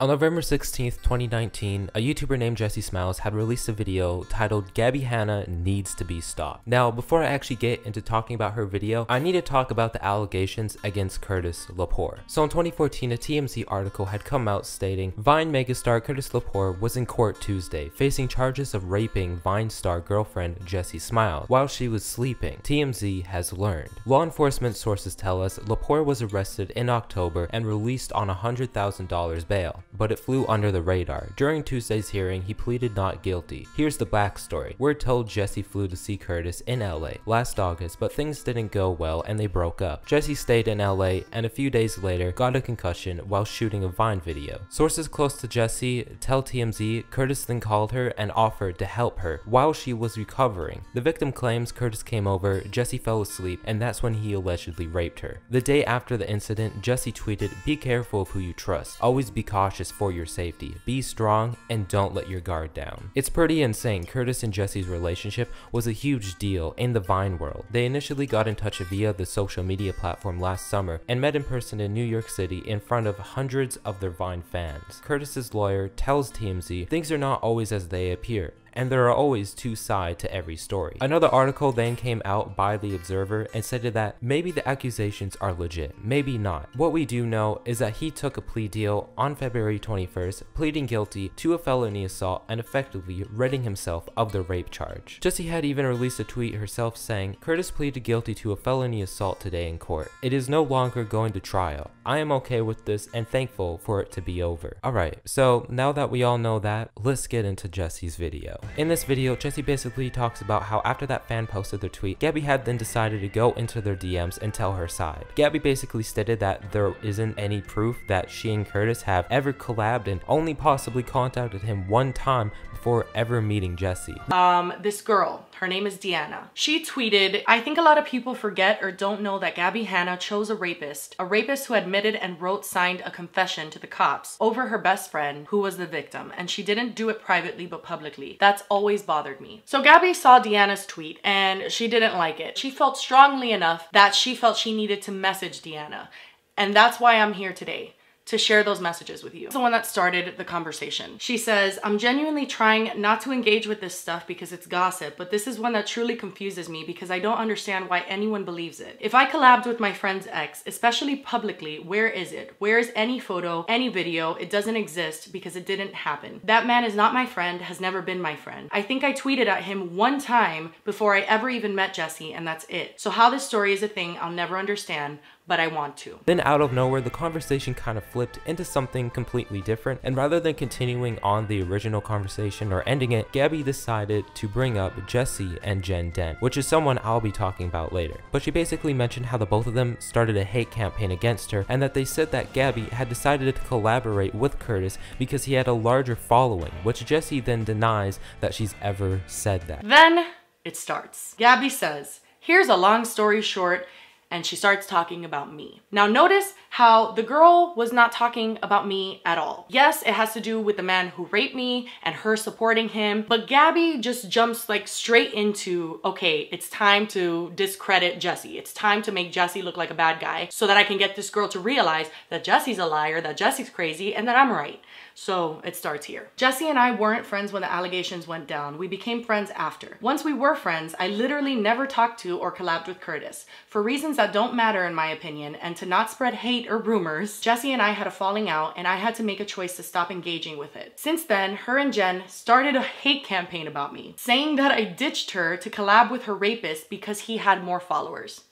On November 16th, 2019, a YouTuber named Jessi Smiles had released a video titled Gabbie Hanna Needs to Be Stopped. Now, before I actually get into talking about her video, I need to talk about the allegations against Curtis Lepore. So in 2014, a TMZ article had come out stating Vine megastar Curtis Lepore was in court Tuesday, facing charges of raping Vine star girlfriend Jessi Smiles while she was sleeping, TMZ has learned. Law enforcement sources tell us Lepore was arrested in October and released on $100,000 bail but it flew under the radar. During Tuesday's hearing, he pleaded not guilty. Here's the backstory. We're told Jessi flew to see Curtis in LA last August, but things didn't go well and they broke up. Jessi stayed in LA and a few days later got a concussion while shooting a Vine video. Sources close to Jessi tell TMZ Curtis then called her and offered to help her while she was recovering. The victim claims Curtis came over, Jessi fell asleep, and that's when he allegedly raped her. The day after the incident, Jessi tweeted, Be careful of who you trust. Always be cautious for your safety. Be strong and don't let your guard down. It's pretty insane. Curtis and Jessi's relationship was a huge deal in the Vine world. They initially got in touch via the social media platform last summer and met in person in New York City in front of hundreds of their Vine fans. Curtis's lawyer tells TMZ things are not always as they appear and there are always two sides to every story. Another article then came out by The Observer and stated that maybe the accusations are legit, maybe not. What we do know is that he took a plea deal on February 21st, pleading guilty to a felony assault and effectively ridding himself of the rape charge. Jessi had even released a tweet herself saying, Curtis pleaded guilty to a felony assault today in court. It is no longer going to trial. I am okay with this and thankful for it to be over. Alright, so now that we all know that, let's get into Jessi's video. In this video, Jessi basically talks about how after that fan posted their tweet, Gabbie had then decided to go into their DMs and tell her side. Gabbie basically stated that there isn't any proof that she and Curtis have ever collabed and only possibly contacted him one time before ever meeting Jessi. Um, this girl, her name is Deanna. She tweeted, I think a lot of people forget or don't know that Gabbie Hanna chose a rapist, a rapist who admitted and wrote signed a confession to the cops over her best friend who was the victim, and she didn't do it privately but publicly. That's always bothered me. So Gabbie saw Deanna's tweet and she didn't like it. She felt strongly enough that she felt she needed to message Deanna. And that's why I'm here today to share those messages with you. The one that started the conversation. She says, I'm genuinely trying not to engage with this stuff because it's gossip, but this is one that truly confuses me because I don't understand why anyone believes it. If I collabed with my friend's ex, especially publicly, where is it? Where is any photo, any video? It doesn't exist because it didn't happen. That man is not my friend, has never been my friend. I think I tweeted at him one time before I ever even met Jessi and that's it. So how this story is a thing, I'll never understand, but I want to. Then out of nowhere, the conversation kind of flipped into something completely different, and rather than continuing on the original conversation or ending it, Gabbie decided to bring up Jessi and Jen Dent, which is someone I'll be talking about later. But she basically mentioned how the both of them started a hate campaign against her, and that they said that Gabbie had decided to collaborate with Curtis because he had a larger following, which Jessi then denies that she's ever said that. Then it starts. Gabbie says, here's a long story short, and she starts talking about me. Now notice how the girl was not talking about me at all. Yes, it has to do with the man who raped me and her supporting him, but Gabbie just jumps like straight into, okay, it's time to discredit Jessi. It's time to make Jessi look like a bad guy so that I can get this girl to realize that Jessi's a liar, that Jessi's crazy, and that I'm right. So it starts here. Jessi and I weren't friends when the allegations went down. We became friends after. Once we were friends, I literally never talked to or collabed with Curtis. For reasons that don't matter in my opinion, and to not spread hate or rumors, Jessi and I had a falling out and I had to make a choice to stop engaging with it. Since then, her and Jen started a hate campaign about me, saying that I ditched her to collab with her rapist because he had more followers.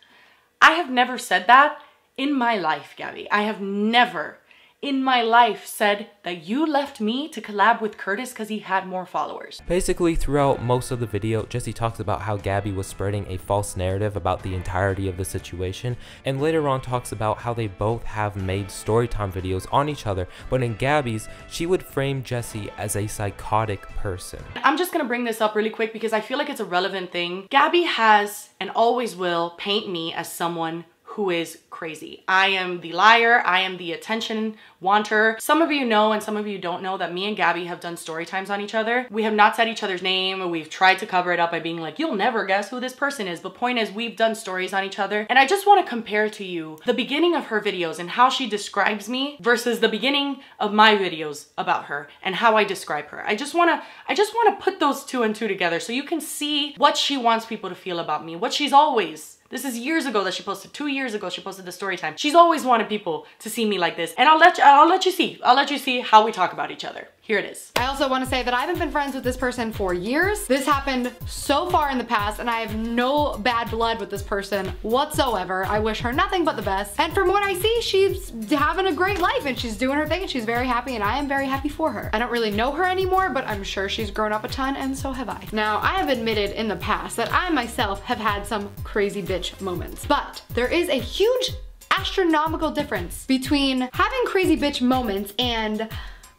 I have never said that in my life, Gabbie. I have never in my life said that you left me to collab with Curtis because he had more followers. Basically, throughout most of the video, Jessi talks about how Gabbie was spreading a false narrative about the entirety of the situation, and later on talks about how they both have made storytime videos on each other, but in Gabbie's, she would frame Jessi as a psychotic person. I'm just gonna bring this up really quick because I feel like it's a relevant thing. Gabby has and always will paint me as someone who is crazy. I am the liar. I am the attention wanter. Some of you know and some of you don't know that me and Gabbie have done story times on each other. We have not said each other's name. We've tried to cover it up by being like, you'll never guess who this person is. But point is we've done stories on each other. And I just want to compare to you the beginning of her videos and how she describes me versus the beginning of my videos about her and how I describe her. I just want to, I just want to put those two and two together so you can see what she wants people to feel about me, what she's always this is years ago that she posted. Two years ago, she posted the story time. She's always wanted people to see me like this. And I'll let you, I'll let you see. I'll let you see how we talk about each other. Here it is. I also want to say that I haven't been friends with this person for years. This happened so far in the past and I have no bad blood with this person whatsoever. I wish her nothing but the best. And from what I see, she's having a great life and she's doing her thing and she's very happy and I am very happy for her. I don't really know her anymore, but I'm sure she's grown up a ton and so have I. Now, I have admitted in the past that I myself have had some crazy bitch moments, but there is a huge astronomical difference between having crazy bitch moments and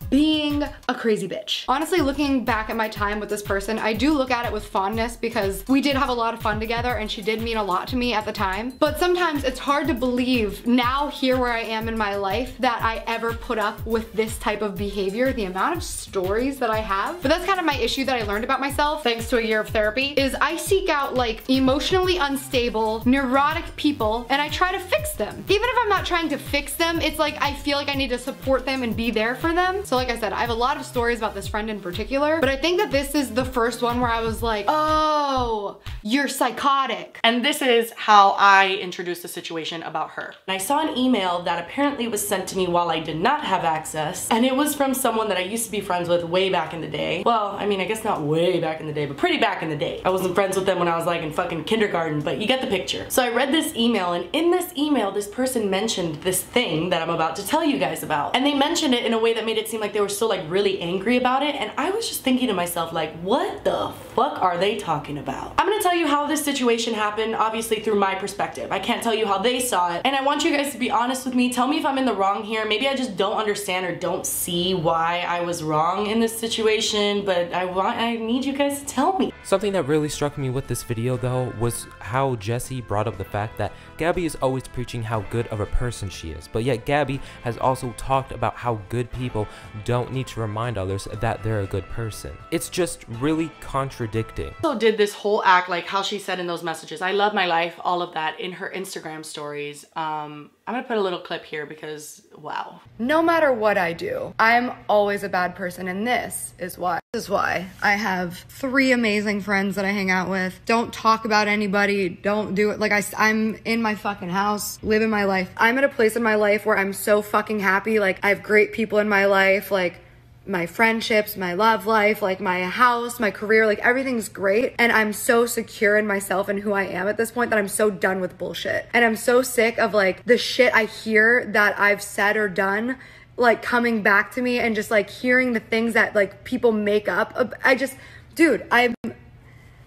being a crazy bitch. Honestly, looking back at my time with this person, I do look at it with fondness because we did have a lot of fun together and she did mean a lot to me at the time. But sometimes it's hard to believe now here where I am in my life that I ever put up with this type of behavior, the amount of stories that I have. But that's kind of my issue that I learned about myself thanks to a year of therapy is I seek out like emotionally unstable, neurotic people and I try to fix them. Even if I'm not trying to fix them, it's like I feel like I need to support them and be there for them. So like I said, I have a lot of stories about this friend in particular, but I think that this is the first one where I was like, oh, you're psychotic. And this is how I introduced the situation about her. And I saw an email that apparently was sent to me while I did not have access, and it was from someone that I used to be friends with way back in the day. Well, I mean, I guess not way back in the day, but pretty back in the day. I wasn't friends with them when I was like in fucking kindergarten, but you get the picture. So I read this email, and in this email, this person mentioned this thing that I'm about to tell you guys about. And they mentioned it in a way that made it seem like like they were still like really angry about it. And I was just thinking to myself, like, what the fuck are they talking about? I'm gonna tell you how this situation happened, obviously through my perspective. I can't tell you how they saw it. And I want you guys to be honest with me. Tell me if I'm in the wrong here. Maybe I just don't understand or don't see why I was wrong in this situation, but I want I need you guys to tell me. Something that really struck me with this video though was how Jessi brought up the fact that Gabbie is always preaching how good of a person she is, but yet Gabbie has also talked about how good people don't need to remind others that they're a good person. It's just really contradicting. Also did this whole act like how she said in those messages, I love my life, all of that in her Instagram stories. Um, I'm gonna put a little clip here because wow. No matter what I do, I'm always a bad person, and this is why. This is why I have three amazing friends that I hang out with. Don't talk about anybody. Don't do it. Like I, I'm in my fucking house, living my life. I'm at a place in my life where I'm so fucking happy. Like I have great people in my life. Like my friendships, my love life, like my house, my career, like everything's great. And I'm so secure in myself and who I am at this point that I'm so done with bullshit. And I'm so sick of like the shit I hear that I've said or done like coming back to me and just like hearing the things that like people make up. I just, dude, I'm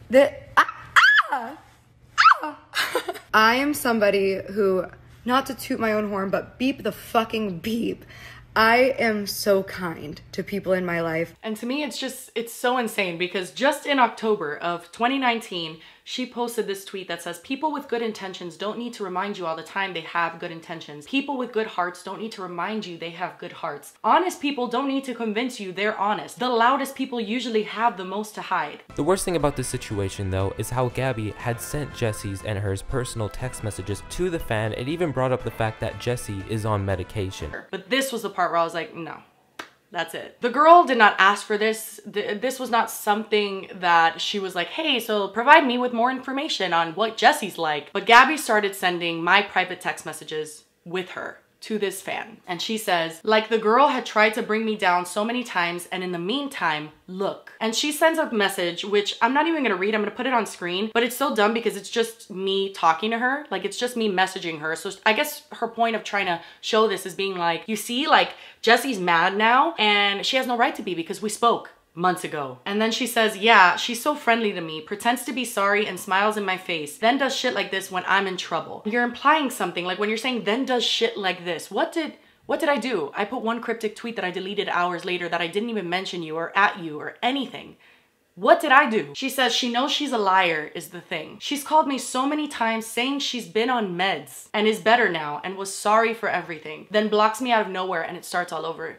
the. Ah, ah, ah. [LAUGHS] I am somebody who, not to toot my own horn, but beep the fucking beep. I am so kind to people in my life. And to me, it's just, it's so insane because just in October of 2019, she posted this tweet that says, People with good intentions don't need to remind you all the time they have good intentions. People with good hearts don't need to remind you they have good hearts. Honest people don't need to convince you they're honest. The loudest people usually have the most to hide. The worst thing about this situation though is how Gabbie had sent Jessi's and hers personal text messages to the fan and even brought up the fact that Jessi is on medication. But this was the part where I was like, no, that's it. The girl did not ask for this. This was not something that she was like, hey, so provide me with more information on what Jessi's like. But Gabbie started sending my private text messages with her to this fan. And she says, like the girl had tried to bring me down so many times and in the meantime, look. And she sends a message, which I'm not even gonna read, I'm gonna put it on screen, but it's so dumb because it's just me talking to her. Like it's just me messaging her. So I guess her point of trying to show this is being like, you see, like Jessi's mad now and she has no right to be because we spoke months ago. And then she says, yeah, she's so friendly to me, pretends to be sorry and smiles in my face, then does shit like this when I'm in trouble. You're implying something, like when you're saying then does shit like this, what did, what did I do? I put one cryptic tweet that I deleted hours later that I didn't even mention you or at you or anything. What did I do? She says she knows she's a liar is the thing. She's called me so many times saying she's been on meds and is better now and was sorry for everything. Then blocks me out of nowhere and it starts all over.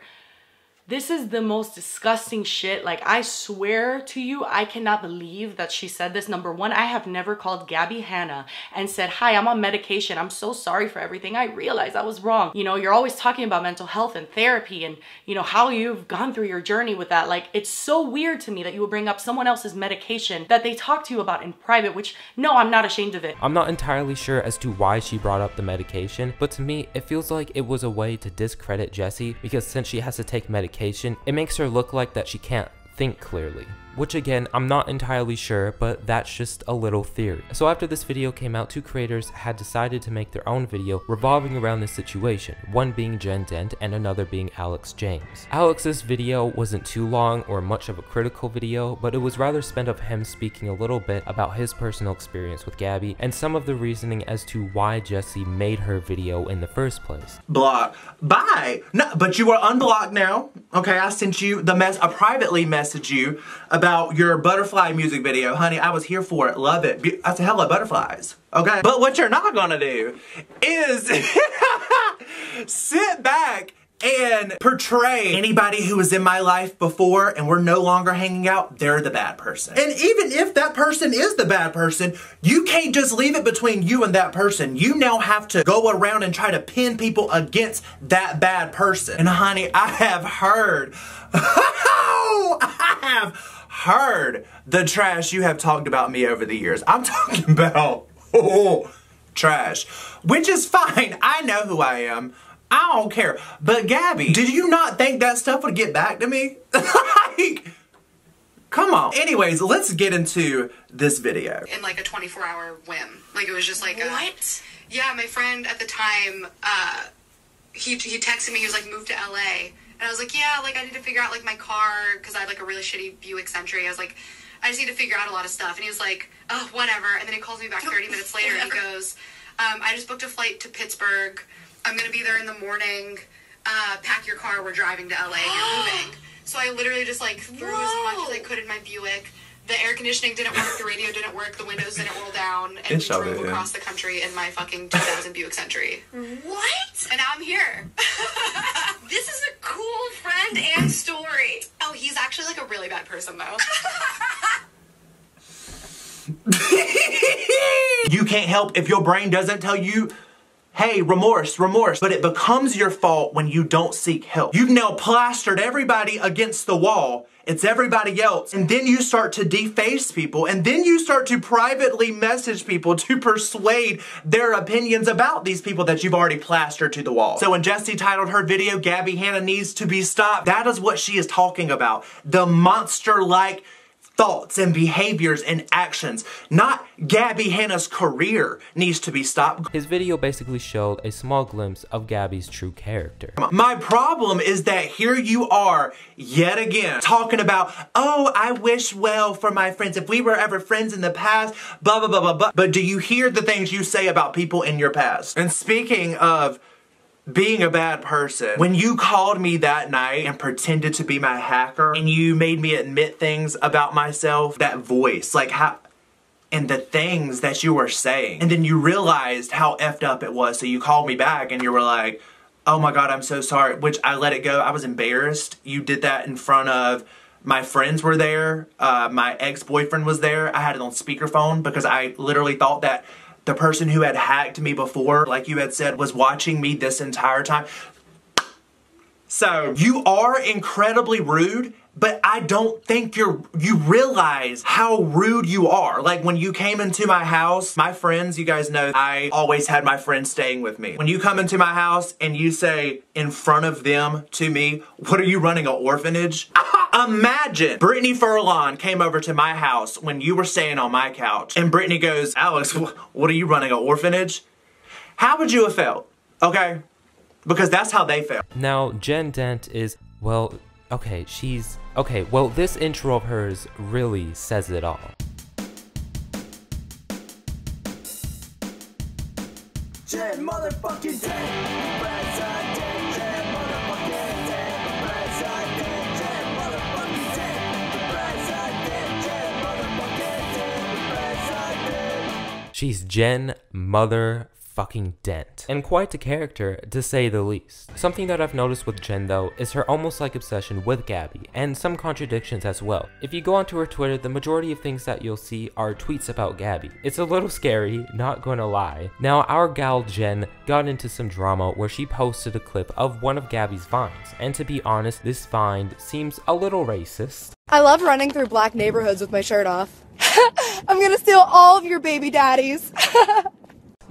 This is the most disgusting shit. Like, I swear to you, I cannot believe that she said this. Number one, I have never called Gabbie Hanna and said, hi, I'm on medication. I'm so sorry for everything. I realized I was wrong. You know, you're always talking about mental health and therapy and, you know, how you've gone through your journey with that. Like, it's so weird to me that you would bring up someone else's medication that they talk to you about in private, which, no, I'm not ashamed of it. I'm not entirely sure as to why she brought up the medication, but to me, it feels like it was a way to discredit Jessi because since she has to take medication, it makes her look like that she can't think clearly which again, I'm not entirely sure, but that's just a little theory. So after this video came out, two creators had decided to make their own video revolving around this situation, one being Jen Dent and another being Alx James. Alx's video wasn't too long or much of a critical video, but it was rather spent of him speaking a little bit about his personal experience with Gabbie and some of the reasoning as to why Jessi made her video in the first place. Block. Bye! No, but you are unblocked now. Okay, I sent you the mess, I privately messaged you about your butterfly music video. Honey, I was here for it. Love it. I said, hello, butterflies. Okay? But what you're not gonna do is [LAUGHS] sit back and portray anybody who was in my life before and we're no longer hanging out, they're the bad person. And even if that person is the bad person, you can't just leave it between you and that person. You now have to go around and try to pin people against that bad person. And honey, I have heard, [LAUGHS] I have heard the trash you have talked about me over the years. I'm [LAUGHS] talking about, oh, trash. Which is fine. I know who I am. I don't care. But Gabbie, did you not think that stuff would get back to me? [LAUGHS] like, come on. Anyways, let's get into this video. In like a 24 hour whim. Like it was just like What? A, yeah, my friend at the time, uh, he, he texted me, he was like, move to LA. And I was like, yeah, like I need to figure out like my car because I had like a really shitty Buick Century. I was like, I just need to figure out a lot of stuff. And he was like, oh, whatever. And then he calls me back 30 minutes later and he [LAUGHS] goes, um, I just booked a flight to Pittsburgh. I'm gonna be there in the morning. Uh, pack your car. We're driving to LA. You're [GASPS] moving. So I literally just like threw as much as I could in my Buick. The air conditioning didn't work. The radio didn't work. The windows didn't roll down. And we It showed drove it, yeah. across the country in my fucking 2000 Buick Century. What? And now I'm here. [LAUGHS] This is a cool friend and story. Oh, he's actually like a really bad person though. [LAUGHS] You can't help if your brain doesn't tell you, hey, remorse, remorse. But it becomes your fault when you don't seek help. You've now plastered everybody against the wall. It's everybody else. And then you start to deface people. And then you start to privately message people to persuade their opinions about these people that you've already plastered to the wall. So when Jessi titled her video, Gabbie Hanna needs to be stopped, that is what she is talking about. The monster-like thoughts and behaviors and actions. Not Gabbie Hanna's career needs to be stopped. His video basically showed a small glimpse of Gabbie's true character. My problem is that here you are yet again talking about, oh, I wish well for my friends. If we were ever friends in the past, blah, blah, blah, blah, blah. But do you hear the things you say about people in your past? And speaking of being a bad person. When you called me that night and pretended to be my hacker and you made me admit things about myself, that voice, like how and the things that you were saying. And then you realized how effed up it was. So you called me back and you were like, oh my God, I'm so sorry. Which I let it go. I was embarrassed. You did that in front of my friends were there. Uh, my ex-boyfriend was there. I had it on speakerphone because I literally thought that the person who had hacked me before, like you had said, was watching me this entire time. So you are incredibly rude, but I don't think you're you realize how rude you are. Like when you came into my house, my friends, you guys know I always had my friends staying with me. When you come into my house and you say in front of them to me, "What are you running an orphanage?" [LAUGHS] Imagine Brittany Furlan came over to my house when you were staying on my couch, and Brittany goes, "Alx, wh- what are you running an orphanage?" How would you have felt? Okay, because that's how they felt. Now, Jen Dent is, well, okay, she's, okay, well, this intro of hers really says it all. Motherfucking. She's Jen Mother fucking Dent. And quite a character, to say the least. Something that I've noticed with Jen though, is her almost like obsession with Gabbie, and some contradictions as well. If you go onto her Twitter, the majority of things that you'll see are tweets about Gabbie. It's a little scary, not gonna lie. Now, our gal Jen got into some drama where she posted a clip of one of Gabbie's vines, and to be honest, this vine seems a little racist. I love running through black neighborhoods with my shirt off. [LAUGHS] I'm gonna steal all of your baby daddies. [LAUGHS]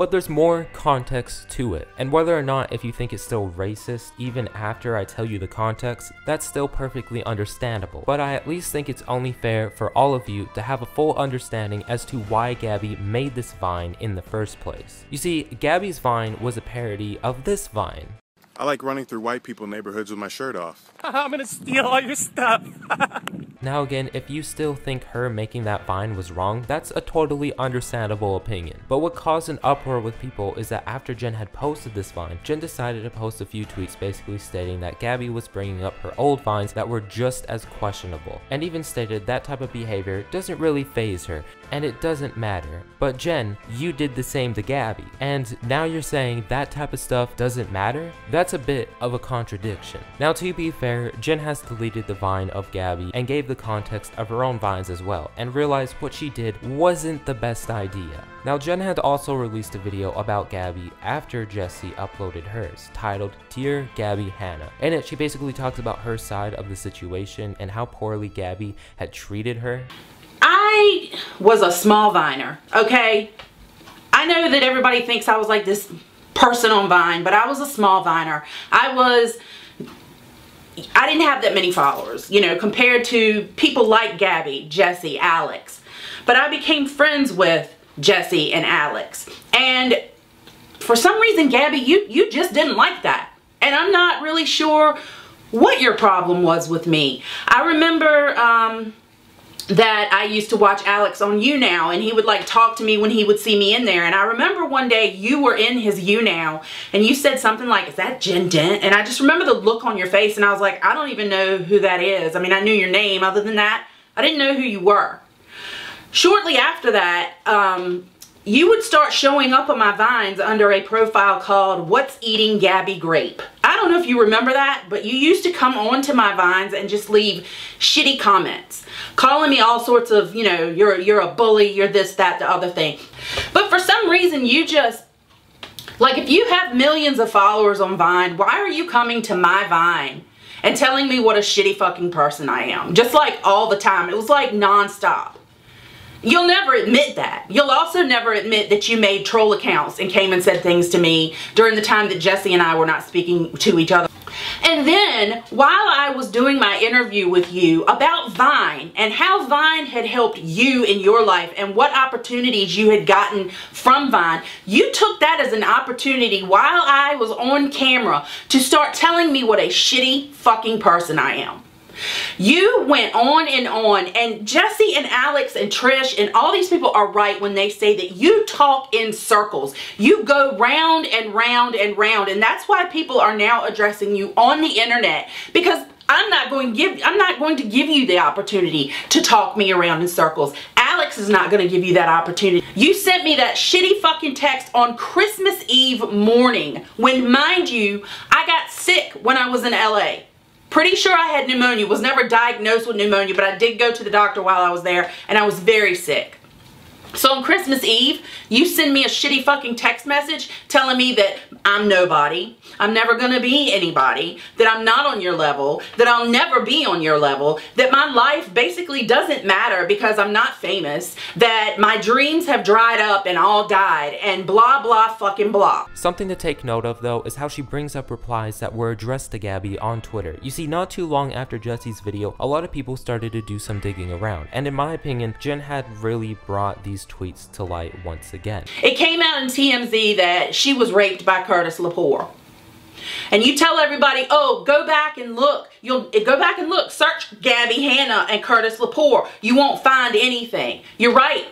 But there's more context to it, and whether or not if you think it's still racist even after I tell you the context, that's still perfectly understandable. But I at least think it's only fair for all of you to have a full understanding as to why Gabbie made this vine in the first place. You see, Gabbie's vine was a parody of this vine. I like running through white people neighborhoods with my shirt off. [LAUGHS] I'm gonna steal all your stuff. [LAUGHS] Now again, if you still think her making that vine was wrong, that's a totally understandable opinion. But what caused an uproar with people is that after Jen had posted this vine, Jen decided to post a few tweets basically stating that Gabbie was bringing up her old vines that were just as questionable, and even stated that type of behavior doesn't really phase her, and it doesn't matter. But Jen, you did the same to Gabbie, and now you're saying that type of stuff doesn't matter? That's a bit of a contradiction. Now to be fair, Jen has deleted the vine of Gabbie and gave the context of her own vines as well, and realized what she did wasn't the best idea. Now Jen had also released a video about Gabbie after Jessi uploaded hers, titled Dear Gabbie Hanna. In it, she basically talks about her side of the situation and how poorly Gabbie had treated her. I was a small viner, okay? I know that everybody thinks I was like this person on Vine, but I was a small viner. I was, I didn't have that many followers, you know, compared to people like Gabbie, Jessi, Alx. But I became friends with Jessi and Alx. And for some reason, Gabbie, you, you just didn't like that. And I'm not really sure what your problem was with me. I remember um, that I used to watch Alx on YouNow and he would like talk to me when he would see me in there. And I remember one day you were in his YouNow and you said something like, is that Jen Dent? And I just remember the look on your face and I was like, I don't even know who that is. I mean, I knew your name. Other than that, I didn't know who you were. Shortly after that, um, you would start showing up on my vines under a profile called What's Eating Gabby Grape. I don't know if you remember that, but you used to come on to my vines and just leave shitty comments, calling me all sorts of, you know, you're, you're a bully, you're this, that, the other thing. But for some reason, you just, like if you have millions of followers on Vine, why are you coming to my Vine and telling me what a shitty fucking person I am? Just like all the time. It was like nonstop. You'll never admit that. You'll also never admit that you made troll accounts and came and said things to me during the time that Jessi and I were not speaking to each other. And then, while I was doing my interview with you about Vine and how Vine had helped you in your life and what opportunities you had gotten from Vine, you took that as an opportunity while I was on camera to start telling me what a shitty fucking person I am. You went on and on and Jessi and Alx and Trish and all these people are right when they say that you talk in circles. You go round and round and round and that's why people are now addressing you on the internet because I'm not going to give I'm not going to give you the opportunity to talk me around in circles. Alx is not going to give you that opportunity. You sent me that shitty fucking text on Christmas Eve morning when mind you, I got sick when I was in LA. Pretty sure I had pneumonia. Was never diagnosed with pneumonia, but I did go to the doctor while I was there, and I was very sick. So on Christmas Eve, you send me a shitty fucking text message telling me that I'm nobody, I'm never gonna be anybody, that I'm not on your level, that I'll never be on your level, that my life basically doesn't matter because I'm not famous, that my dreams have dried up and all died, and blah blah fucking blah. Something to take note of though is how she brings up replies that were addressed to Gabbie on Twitter. You see, not too long after Jessi's video, a lot of people started to do some digging around, and in my opinion, Jen had really brought these tweets to light once again. It came out in TMZ that she was raped by Curtis Lepore. And you tell everybody, oh, go back and look. You'll eh, go back and look. Search Gabbie Hanna and Curtis Lepore. You won't find anything. You're right.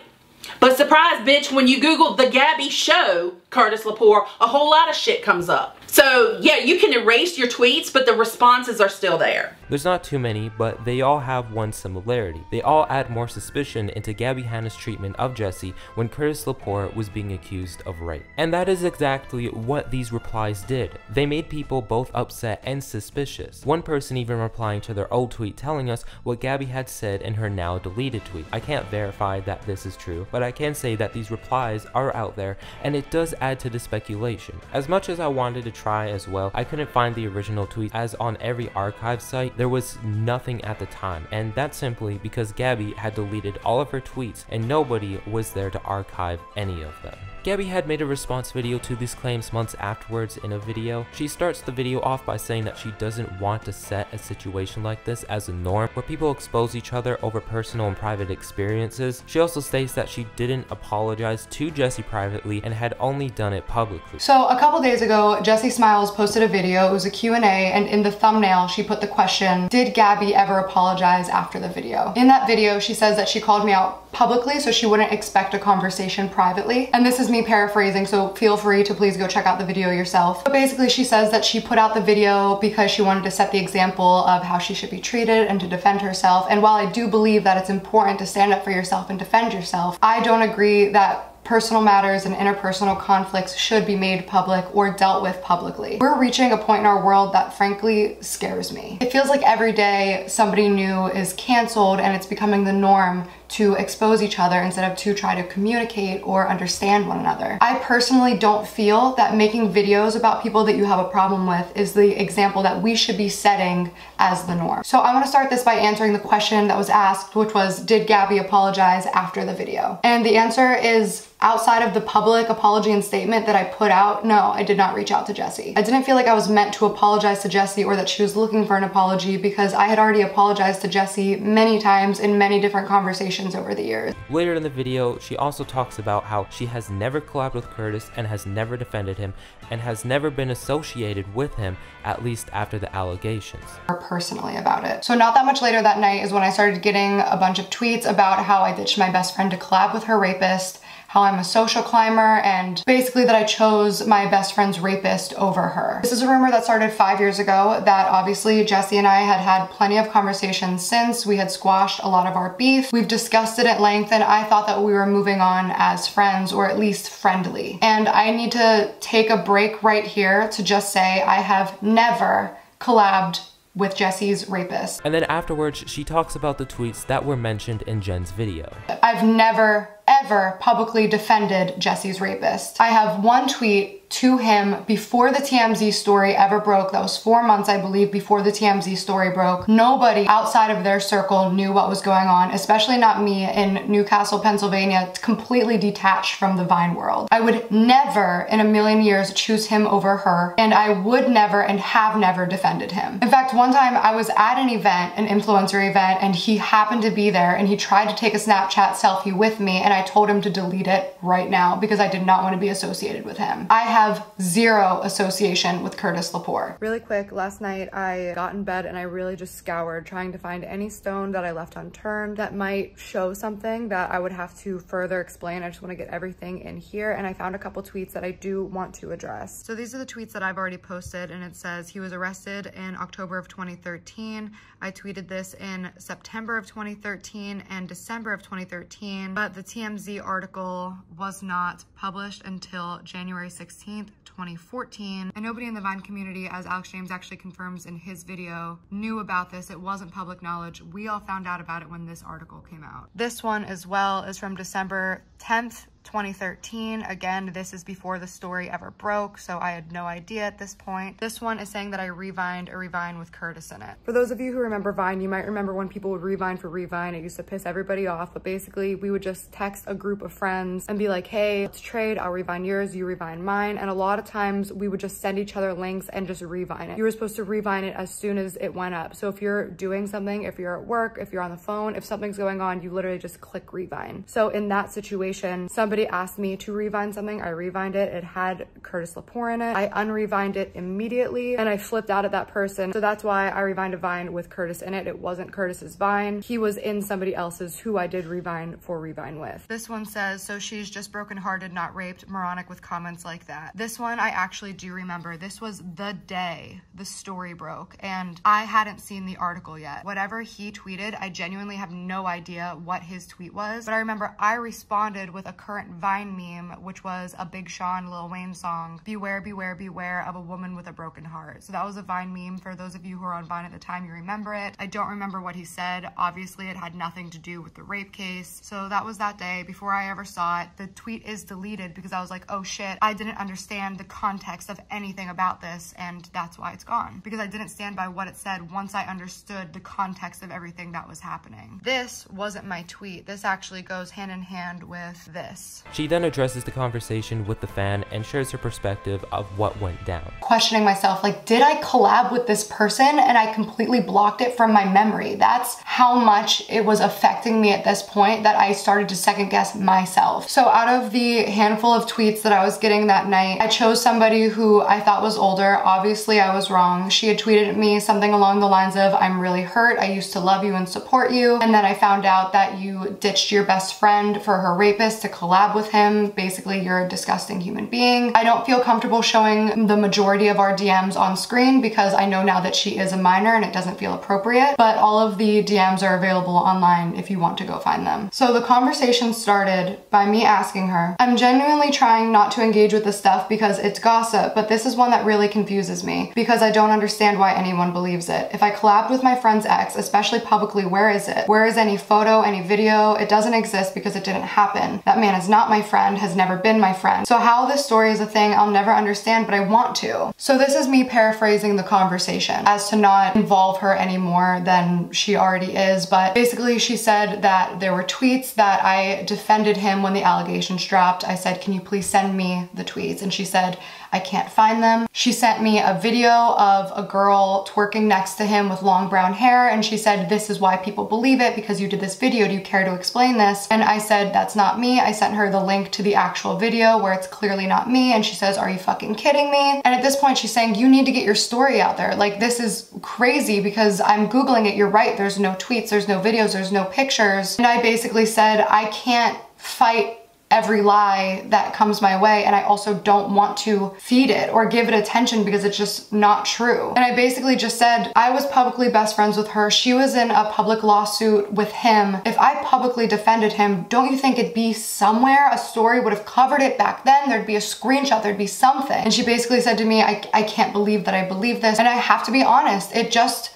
But surprise, bitch, when you Google the Gabbie show, Curtis Lepore, a whole lot of shit comes up. So yeah, you can erase your tweets, but the responses are still there. There's not too many, but they all have one similarity. They all add more suspicion into Gabbie Hanna's treatment of Jessi when Curtis Lepore was being accused of rape. And that is exactly what these replies did. They made people both upset and suspicious. One person even replying to their old tweet telling us what Gabbie had said in her now deleted tweet. I can't verify that this is true, but I can say that these replies are out there and it does add to the speculation. As much as I wanted to try as well, I couldn't find the original tweet as on every archive site there was nothing at the time and that's simply because Gabbie had deleted all of her tweets and nobody was there to archive any of them. Gabbie had made a response video to these claims months afterwards in a video. She starts the video off by saying that she doesn't want to set a situation like this as a norm where people expose each other over personal and private experiences. She also states that she didn't apologize to Jessi privately and had only done it publicly. So a couple days ago, Jessi Smiles posted a video. It was a Q&A and in the thumbnail, she put the question, did Gabbie ever apologize after the video? In that video, she says that she called me out publicly so she wouldn't expect a conversation privately. And this is me paraphrasing, so feel free to please go check out the video yourself. But basically she says that she put out the video because she wanted to set the example of how she should be treated and to defend herself. And while I do believe that it's important to stand up for yourself and defend yourself, I don't agree that personal matters and interpersonal conflicts should be made public or dealt with publicly. We're reaching a point in our world that frankly scares me. It feels like every day somebody new is canceled and it's becoming the norm to expose each other instead of to try to communicate or understand one another. I personally don't feel that making videos about people that you have a problem with is the example that we should be setting as the norm. So I want to start this by answering the question that was asked, which was, did Gabbie apologize after the video? And the answer is outside of the public apology and statement that I put out, no, I did not reach out to Jessi. I didn't feel like I was meant to apologize to Jessi or that she was looking for an apology because I had already apologized to Jessi many times in many different conversations over the years. Later in the video, she also talks about how she has never collabed with Curtis and has never defended him and has never been associated with him, at least after the allegations. Personally about it. So not that much later that night is when I started getting a bunch of tweets about how I ditched my best friend to collab with her rapist how I'm a social climber, and basically that I chose my best friend's rapist over her. This is a rumor that started five years ago that obviously Jessi and I had had plenty of conversations since. We had squashed a lot of our beef. We've discussed it at length, and I thought that we were moving on as friends, or at least friendly. And I need to take a break right here to just say I have never collabed with Jessi's rapist. And then afterwards, she talks about the tweets that were mentioned in Jen's video. I've never ever publicly defended Jessi's rapist. I have one tweet to him before the TMZ story ever broke. That was four months, I believe, before the TMZ story broke. Nobody outside of their circle knew what was going on, especially not me in New Castle, Pennsylvania, completely detached from the Vine world. I would never in a million years choose him over her, and I would never and have never defended him. In fact, one time I was at an event, an influencer event, and he happened to be there and he tried to take a Snapchat selfie with me, and I told him to delete it right now because I did not want to be associated with him. I have zero association with Curtis Lepore. Really quick, last night I got in bed and I really just scoured trying to find any stone that I left unturned that might show something that I would have to further explain. I just want to get everything in here and I found a couple tweets that I do want to address. So these are the tweets that I've already posted and it says he was arrested in October of 2013. I tweeted this in September of 2013 and December of 2013, but the TMZ article was not published until January 16th, 2014. And nobody in the Vine community, as Alx James actually confirms in his video, knew about this. It wasn't public knowledge. We all found out about it when this article came out. This one as well is from December 10th, 2013. Again, this is before the story ever broke, so I had no idea at this point. This one is saying that I revined a revine with Curtis in it. For those of you who remember Vine, you might remember when people would revine for revine. It used to piss everybody off, but basically we would just text a group of friends and be like, hey, let's trade. I'll revine yours, you revine mine. And a lot of times we would just send each other links and just revine it. You were supposed to revine it as soon as it went up. So if you're doing something, if you're at work, if you're on the phone, if something's going on, you literally just click revine. So in that situation, somebody asked me to revine something. I revined it. It had Curtis Lepore in it. I unrevined it immediately and I flipped out at that person. So that's why I revined a vine with Curtis in it. It wasn't Curtis's vine. He was in somebody else's who I did revine for revine with. This one says, so she's just brokenhearted, not raped. Moronic with comments like that. This one I actually do remember. This was the day the story broke and I hadn't seen the article yet. Whatever he tweeted, I genuinely have no idea what his tweet was, but I remember I responded with a current Vine meme, which was a Big Sean Lil Wayne song, Beware, Beware, Beware of a Woman with a Broken Heart. So that was a Vine meme. For those of you who were on Vine at the time, you remember it. I don't remember what he said. Obviously, it had nothing to do with the rape case. So that was that day before I ever saw it. The tweet is deleted because I was like, oh shit, I didn't understand the context of anything about this and that's why it's gone. Because I didn't stand by what it said once I understood the context of everything that was happening. This wasn't my tweet. This actually goes hand in hand with this. She then addresses the conversation with the fan and shares her perspective of what went down. Questioning myself, like, did I collab with this person and I completely blocked it from my memory? That's how much it was affecting me at this point that I started to second guess myself. So out of the handful of tweets that I was getting that night, I chose somebody who I thought was older. Obviously, I was wrong. She had tweeted at me something along the lines of, I'm really hurt. I used to love you and support you. And then I found out that you ditched your best friend for her rapist to collab with him. Basically, you're a disgusting human being. I don't feel comfortable showing the majority of our DMs on screen because I know now that she is a minor and it doesn't feel appropriate, but all of the DMs are available online if you want to go find them. So the conversation started by me asking her, I'm genuinely trying not to engage with this stuff because it's gossip, but this is one that really confuses me because I don't understand why anyone believes it. If I collabed with my friend's ex, especially publicly, where is it? Where is any photo, any video? It doesn't exist because it didn't happen. That man is not my friend, has never been my friend. So how this story is a thing, I'll never understand, but I want to. So this is me paraphrasing the conversation as to not involve her any more than she already is. But basically she said that there were tweets that I defended him when the allegations dropped. I said, can you please send me the tweets? And she said, I can't find them. She sent me a video of a girl twerking next to him with long brown hair and she said, this is why people believe it because you did this video. Do you care to explain this? And I said, that's not me. I sent her the link to the actual video where it's clearly not me and she says, are you fucking kidding me? And at this point she's saying, you need to get your story out there. Like this is crazy because I'm Googling it. You're right. There's no tweets, there's no videos, there's no pictures. And I basically said, I can't fight every lie that comes my way and I also don't want to feed it or give it attention because it's just not true. And I basically just said I was publicly best friends with her. She was in a public lawsuit with him. If I publicly defended him, don't you think it'd be somewhere? A story would have covered it back then. There'd be a screenshot, there'd be something. And she basically said to me, I, I can't believe that I believe this. And I have to be honest, it just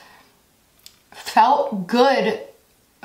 felt good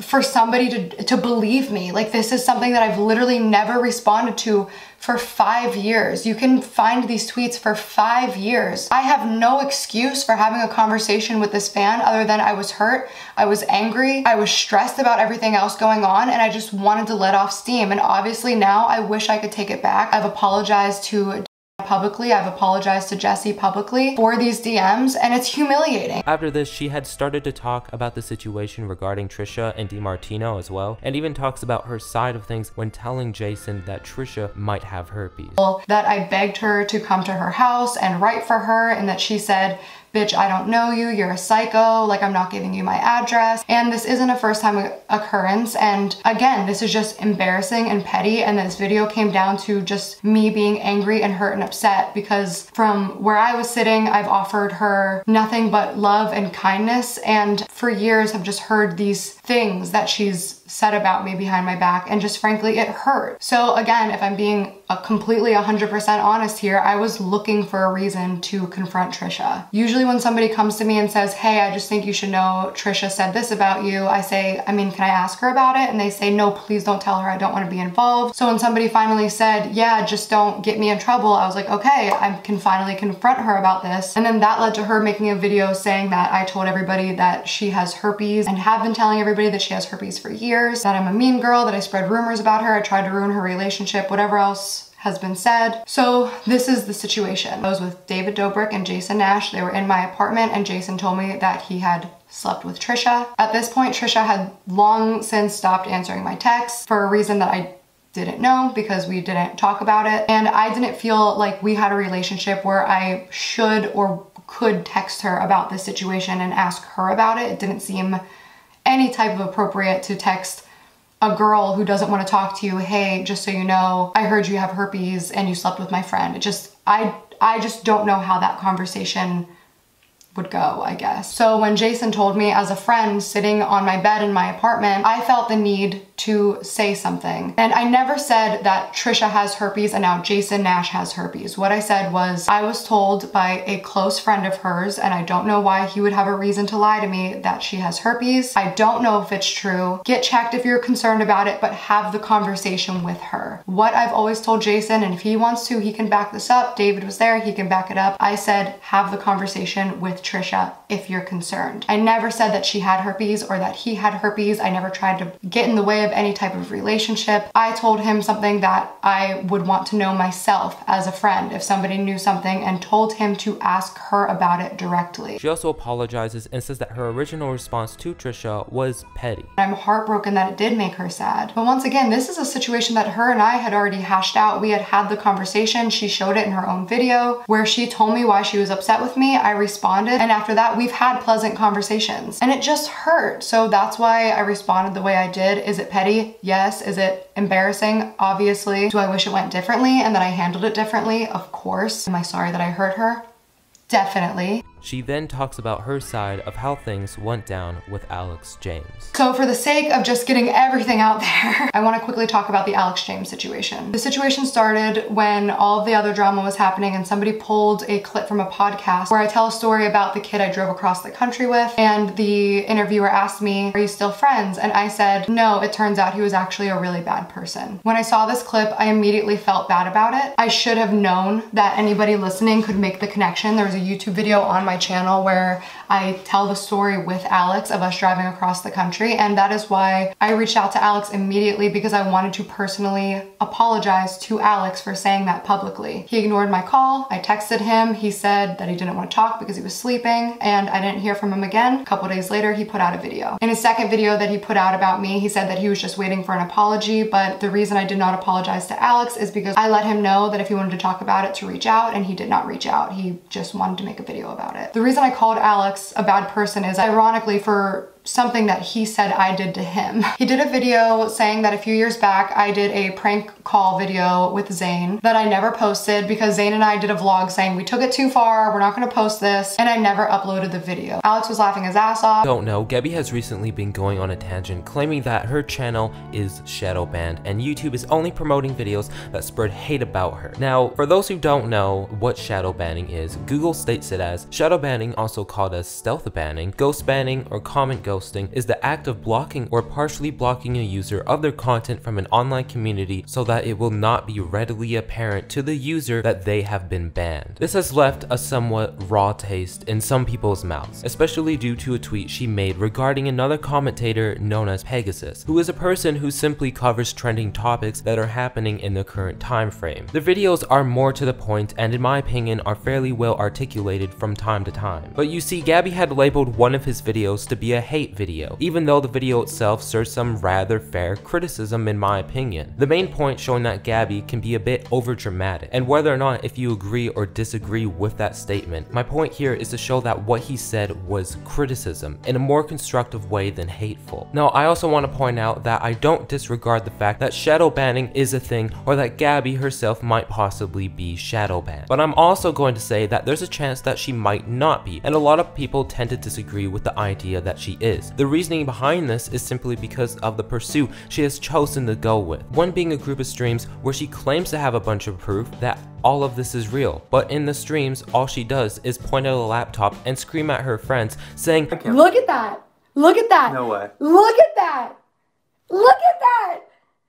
for somebody to, to believe me. Like this is something that I've literally never responded to for five years. You can find these tweets for five years. I have no excuse for having a conversation with this fan other than I was hurt, I was angry, I was stressed about everything else going on, and I just wanted to let off steam. And obviously now I wish I could take it back. I've apologized to publicly. I've apologized to Jessi publicly for these DMs and it's humiliating. After this, she had started to talk about the situation regarding Trisha and DeMartino as well, and even talks about her side of things when telling Jason that Trisha might have herpes. That I begged her to come to her house and write for her and that she said, bitch, I don't know you, you're a psycho, like I'm not giving you my address. And this isn't a first time occurrence. And again, this is just embarrassing and petty. And this video came down to just me being angry and hurt and upset because from where I was sitting, I've offered her nothing but love and kindness. And for years have just heard these things that she's said about me behind my back and just frankly it hurt. So again, if I'm being completely 100% honest here, I was looking for a reason to confront Trisha. Usually when somebody comes to me and says, hey, I just think you should know Trisha said this about you, I say, I mean, can I ask her about it? And they say, no, please don't tell her, I don't want to be involved. So when somebody finally said, yeah, just don't get me in trouble, I was like, okay, I can finally confront her about this. And then that led to her making a video saying that I told everybody that she has herpes and have been telling everybody that she has herpes for years years, that I'm a mean girl, that I spread rumors about her, I tried to ruin her relationship, whatever else has been said. So this is the situation. I was with David Dobrik and Jason Nash. They were in my apartment and Jason told me that he had slept with Trisha. At this point, Trisha had long since stopped answering my texts for a reason that I didn't know because we didn't talk about it. And I didn't feel like we had a relationship where I should or could text her about this situation and ask her about it. It didn't seem any type of appropriate to text a girl who doesn't want to talk to you, hey, just so you know, I heard you have herpes and you slept with my friend. It just, I, I just don't know how that conversation would go, I guess. So when Jason told me as a friend sitting on my bed in my apartment, I felt the need to say something. And I never said that Trisha has herpes and now Jason Nash has herpes. What I said was I was told by a close friend of hers, and I don't know why he would have a reason to lie to me, that she has herpes. I don't know if it's true. Get checked if you're concerned about it, but have the conversation with her. What I've always told Jason, and if he wants to, he can back this up. David was there, he can back it up. I said, have the conversation with Trisha if you're concerned. I never said that she had herpes or that he had herpes. I never tried to get in the way of any type of relationship. I told him something that I would want to know myself as a friend if somebody knew something and told him to ask her about it directly. She also apologizes and says that her original response to Trisha was petty. I'm heartbroken that it did make her sad. But once again, this is a situation that her and I had already hashed out. We had had the conversation. She showed it in her own video where she told me why she was upset with me. I responded. And after that, we've had pleasant conversations and it just hurt. So that's why I responded the way I did. Is it petty? Yes. Is it embarrassing? Obviously. Do I wish it went differently and that I handled it differently? Of course. Am I sorry that I hurt her? Definitely. She then talks about her side of how things went down with Alx James. So for the sake of just getting everything out there, [LAUGHS] I want to quickly talk about the Alx James situation. The situation started when all of the other drama was happening and somebody pulled a clip from a podcast where I tell a story about the kid I drove across the country with and the interviewer asked me, are you still friends? And I said, no, it turns out he was actually a really bad person. When I saw this clip, I immediately felt bad about it. I should have known that anybody listening could make the connection. There was a YouTube video on my channel where I tell the story with Alx of us driving across the country. And that is why I reached out to Alx immediately because I wanted to personally apologize to Alx for saying that publicly. He ignored my call. I texted him. He said that he didn't want to talk because he was sleeping and I didn't hear from him again. A couple days later, he put out a video. In his second video that he put out about me, he said that he was just waiting for an apology. But the reason I did not apologize to Alx is because I let him know that if he wanted to talk about it to reach out and he did not reach out. He just wanted to make a video about it. The reason I called Alx a bad person is ironically for something that he said I did to him. [LAUGHS] He did a video saying that a few years back I did a prank call video with Zayn that I never posted because Zayn and I did a vlog saying we took it too far, we're not gonna post this, and I never uploaded the video. Alx was laughing his ass off. Don't know, Gabbie has recently been going on a tangent claiming that her channel is shadow banned and YouTube is only promoting videos that spread hate about her. Now, for those who don't know what shadow banning is, Google states it as shadow banning, also called as stealth banning, ghost banning, or comment ghosting is the act of blocking or partially blocking a user of their content from an online community so that it will not be readily apparent to the user that they have been banned. This has left a somewhat raw taste in some people's mouths, especially due to a tweet she made regarding another commentator known as Pegasus, who is a person who simply covers trending topics that are happening in the current time frame. The videos are more to the point and in my opinion are fairly well articulated from time to time. But you see, Gabbie had labeled one of his videos to be a hate video, even though the video itself serves some rather fair criticism in my opinion. The main point showing that Gabbie can be a bit overdramatic, and whether or not if you agree or disagree with that statement, my point here is to show that what he said was criticism in a more constructive way than hateful. Now I also want to point out that I don't disregard the fact that shadow banning is a thing or that Gabbie herself might possibly be shadow banned, but I'm also going to say that there's a chance that she might not be, and a lot of people tend to disagree with the idea that she is. The reasoning behind this is simply because of the pursuit she has chosen to go with. One being a group of streams where she claims to have a bunch of proof that all of this is real, but in the streams, all she does is point at a laptop and scream at her friends, saying, Look at that. Look at that. No way. Look at that. Look at that.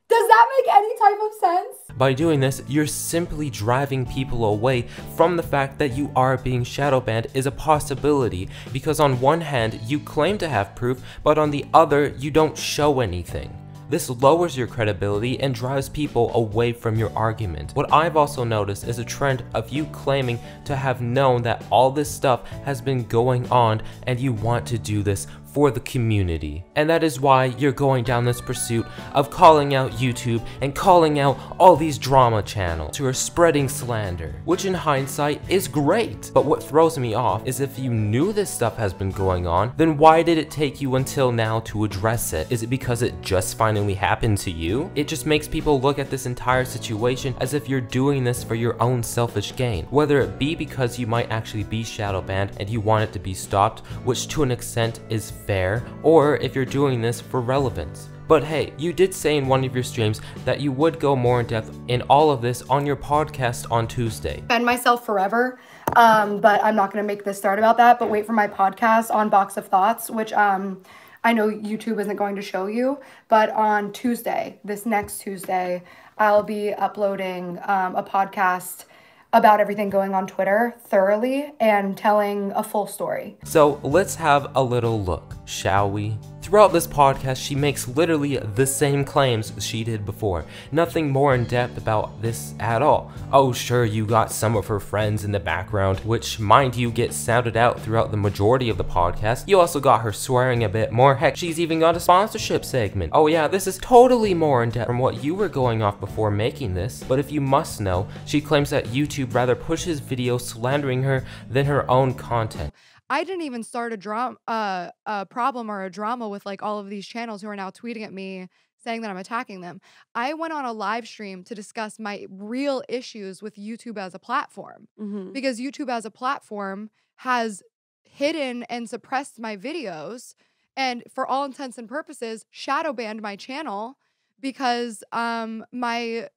Does that make any type of sense? By doing this, you're simply driving people away from the fact that you are being shadow banned is a possibility because on one hand, you claim to have proof, but on the other, you don't show anything. This lowers your credibility and drives people away from your argument. What I've also noticed is a trend of you claiming to have known that all this stuff has been going on and you want to do this for the community. And that is why you're going down this pursuit of calling out YouTube and calling out all these drama channels who are spreading slander, which in hindsight is great. But what throws me off is if you knew this stuff has been going on, then why did it take you until now to address it? Is it because it just finally happened to you? It just makes people look at this entire situation as if you're doing this for your own selfish gain, whether it be because you might actually be shadow banned and you want it to be stopped, which to an extent is fair, or if you're doing this for relevance. But hey, you did say in one of your streams that you would go more in depth in all of this on your podcast on Tuesday. Defend myself forever. Um, but I'm not gonna make this start about that. But wait for my podcast on Box of Thoughts, which um, I know YouTube isn't going to show you. But on Tuesday, this next Tuesday, I'll be uploading um, a podcast about everything going on Twitter thoroughly and telling a full story. So let's have a little look, shall we? Throughout this podcast, she makes literally the same claims she did before. Nothing more in depth about this at all. Oh, sure, you got some of her friends in the background, which, mind you, get sounded out throughout the majority of the podcast. You also got her swearing a bit more. Heck, she's even got a sponsorship segment. Oh, yeah, this is totally more in depth from what you were going off before making this. But if you must know, she claims that YouTube rather pushes videos slandering her than her own content. I didn't even start a drama, uh, a problem or a drama with like all of these channels who are now tweeting at me saying that I'm attacking them. I went on a live stream to discuss my real issues with YouTube as a platform Mhm. because YouTube as a platform has hidden and suppressed my videos and for all intents and purposes shadow banned my channel because um my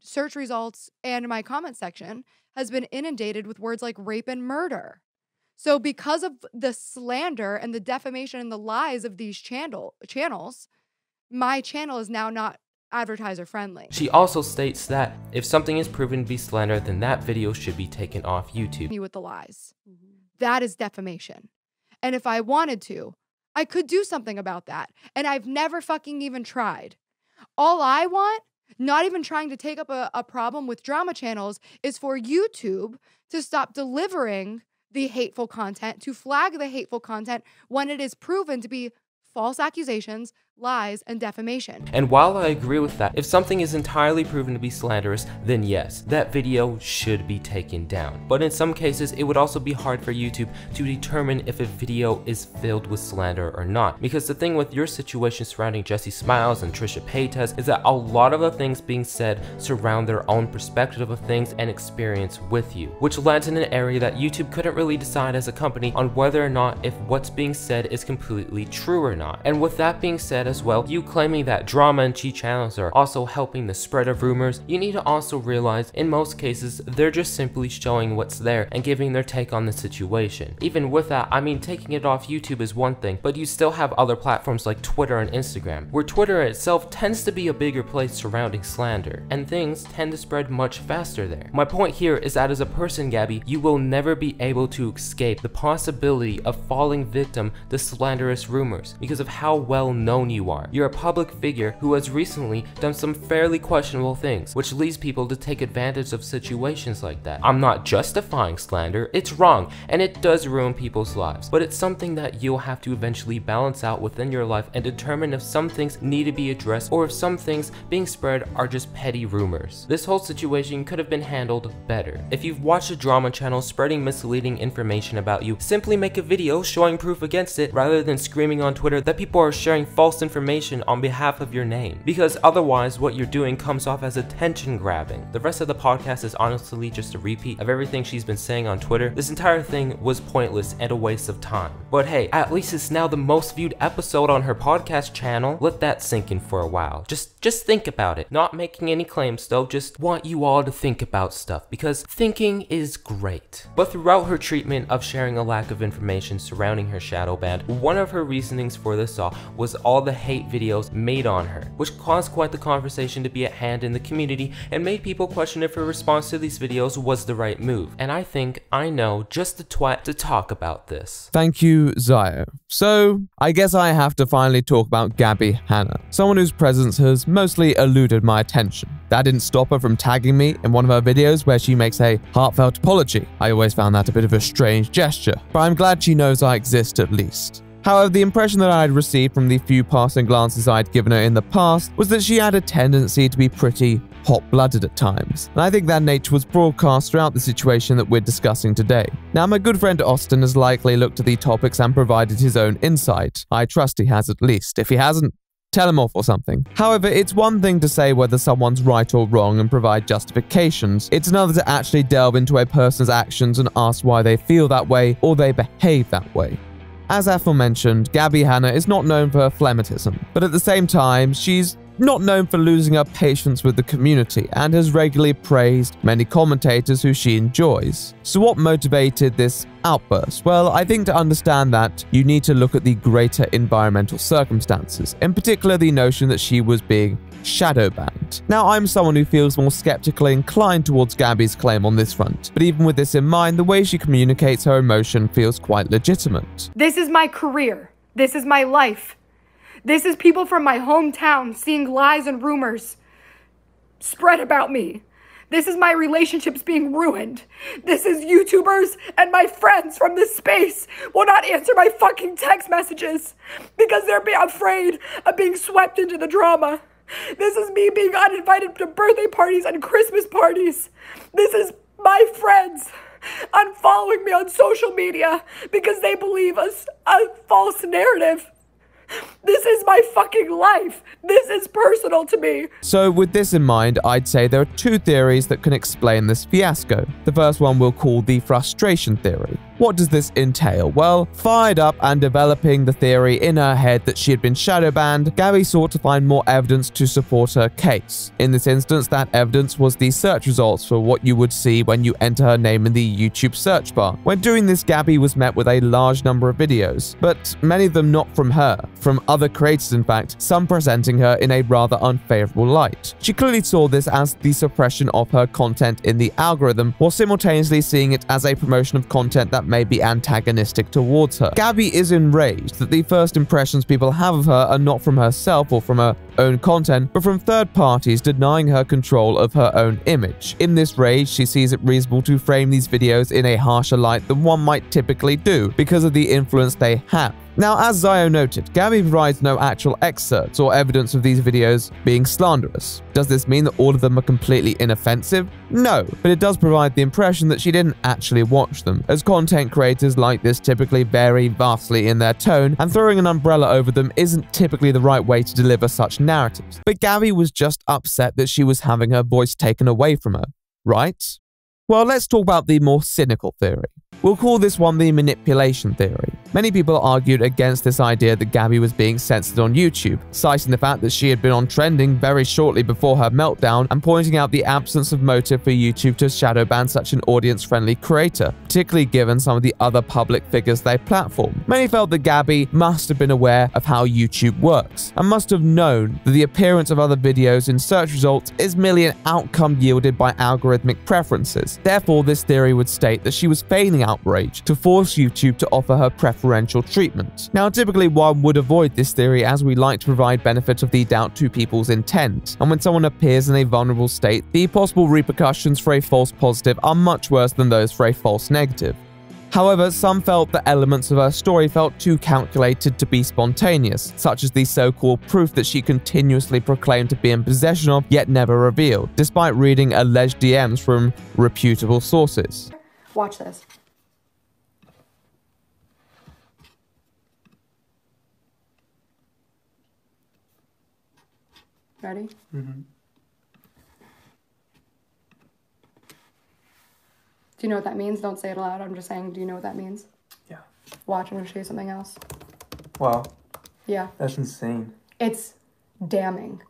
search results and my comment section has been inundated with words like rape and murder. So because of the slander and the defamation and the lies of these channel channels, my channel is now not advertiser friendly. She also states that if something is proven to be slander, then that video should be taken off YouTube. Me with the lies. Mm-hmm. That is defamation. And if I wanted to, I could do something about that. And I've never fucking even tried. All I want, not even trying to take up a, a problem with drama channels, is for YouTube to stop delivering the hateful content, to flag the hateful content when it is proven to be false accusations, lies, and defamation. And while I agree with that, if something is entirely proven to be slanderous, then yes, that video should be taken down. But in some cases, it would also be hard for YouTube to determine if a video is filled with slander or not. Because the thing with your situation surrounding Jessi Smiles and Trisha Paytas is that a lot of the things being said surround their own perspective of things and experience with you, which lands in an area that YouTube couldn't really decide as a company on whether or not if what's being said is completely true or not. And with that being said as well, you claiming that drama and cheat channels are also helping the spread of rumors, you need to also realize in most cases they're just simply showing what's there and giving their take on the situation. Even with that, I mean taking it off YouTube is one thing, but you still have other platforms like Twitter and Instagram, where Twitter itself tends to be a bigger place surrounding slander, and things tend to spread much faster there. My point here is that as a person, Gabbie, you will never be able to escape the possibility of falling victim to slanderous rumors because of how well known you are. You're a public figure who has recently done some fairly questionable things, which leads people to take advantage of situations like that. I'm not justifying slander, it's wrong, and it does ruin people's lives, but it's something that you'll have to eventually balance out within your life and determine if some things need to be addressed or if some things being spread are just petty rumors. This whole situation could have been handled better. If you've watched a drama channel spreading misleading information about you, simply make a video showing proof against it rather than screaming on Twitter that people are sharing false information on behalf of your name. Because otherwise, what you're doing comes off as attention grabbing. The rest of the podcast is honestly just a repeat of everything she's been saying on Twitter. This entire thing was pointless and a waste of time. But hey, at least it's now the most viewed episode on her podcast channel. Let that sink in for a while. Just just think about it. Not making any claims though, just want you all to think about stuff because thinking is great. But throughout her treatment of sharing a lack of information surrounding her shadow band, one of her reasonings for this all was all the hate videos made on her, which caused quite the conversation to be at hand in the community and made people question if her response to these videos was the right move. And I think I know just the twat to talk about this. Thank you, Zio. So, I guess I have to finally talk about Gabbie Hanna, someone whose presence has mostly eluded my attention. That didn't stop her from tagging me in one of her videos where she makes a heartfelt apology. I always found that a bit of a strange gesture, but I'm glad she knows I exist at least. However, the impression that I had received from the few passing glances I'd given her in the past was that she had a tendency to be pretty hot blooded at times, and I think that nature was broadcast throughout the situation that we're discussing today. Now, my good friend Austin has likely looked at the topics and provided his own insight. I trust he has at least. If he hasn't, Tell him off or something. However, it's one thing to say whether someone's right or wrong and provide justifications. It's another to actually delve into a person's actions and ask why they feel that way or they behave that way. As aforementioned, Gabbie Hanna is not known for her phlegmatism, but at the same time, she's not known for losing her patience with the community and has regularly praised many commentators who she enjoys. So, what motivated this outburst? Well, I think to understand that, you need to look at the greater environmental circumstances, in particular, the notion that she was being shadow banned. Now, I'm someone who feels more skeptically inclined towards Gabbie's claim on this front, but even with this in mind, the way she communicates her emotion feels quite legitimate. This is my career. This is my life. This is people from my hometown seeing lies and rumors spread about me. This is my relationships being ruined. This is YouTubers and my friends from this space will not answer my fucking text messages because they're afraid of being swept into the drama. This is me being uninvited to birthday parties and Christmas parties. This is my friends unfollowing me on social media because they believe a, a false narrative. This is my fucking life. This is personal to me. So, with this in mind, I'd say there are two theories that can explain this fiasco. The first one we'll call the frustration theory. What does this entail? Well, fired up and developing the theory in her head that she had been shadow banned, Gabbie sought to find more evidence to support her case. In this instance, that evidence was the search results for what you would see when you enter her name in the YouTube search bar. When doing this, Gabbie was met with a large number of videos, but many of them not from her, from other creators in fact, some presenting her in a rather unfavorable light. She clearly saw this as the suppression of her content in the algorithm, while simultaneously seeing it as a promotion of content that may be antagonistic towards her. Gabbie is enraged that the first impressions people have of her are not from herself or from her own content, but from third parties denying her control of her own image. In this rage, she sees it reasonable to frame these videos in a harsher light than one might typically do because of the influence they have. Now, as Zio noted, Gabbie provides no actual excerpts or evidence of these videos being slanderous. Does this mean that all of them are completely inoffensive? No, but it does provide the impression that she didn't actually watch them, as content creators like this typically vary vastly in their tone, and throwing an umbrella over them isn't typically the right way to deliver such narratives. But Gabbie was just upset that she was having her voice taken away from her, right? Well, let's talk about the more cynical theory. We'll call this one the manipulation theory. Many people argued against this idea that Gabbie was being censored on YouTube, citing the fact that she had been on trending very shortly before her meltdown and pointing out the absence of motive for YouTube to shadow ban such an audience friendly creator, particularly given some of the other public figures they platform. Many felt that Gabbie must have been aware of how YouTube works and must have known that the appearance of other videos in search results is merely an outcome yielded by algorithmic preferences. Therefore, this theory would state that she was feigning outrage to force YouTube to offer her preferential treatment. Now, typically one would avoid this theory as we like to provide benefit of the doubt to people's intent, and when someone appears in a vulnerable state, the possible repercussions for a false positive are much worse than those for a false negative. However, some felt that elements of her story felt too calculated to be spontaneous, such as the so-called proof that she continuously proclaimed to be in possession of yet never revealed, despite reading alleged DMs from reputable sources. Watch this. Ready? Mm-hmm. Do you know what that means? Don't say it aloud. I'm just saying, do you know what that means? Yeah. Watch, I'm gonna show you something else. Wow, Yeah. that's insane. It's damning.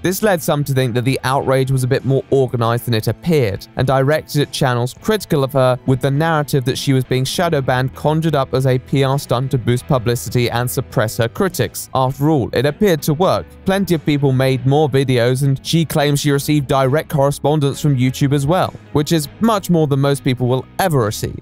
This led some to think that the outrage was a bit more organized than it appeared, and directed at channels critical of her with the narrative that she was being shadow banned conjured up as a PR stunt to boost publicity and suppress her critics. After all, it appeared to work. Plenty of people made more videos, and she claims she received direct correspondence from YouTube as well, which is much more than most people will ever receive.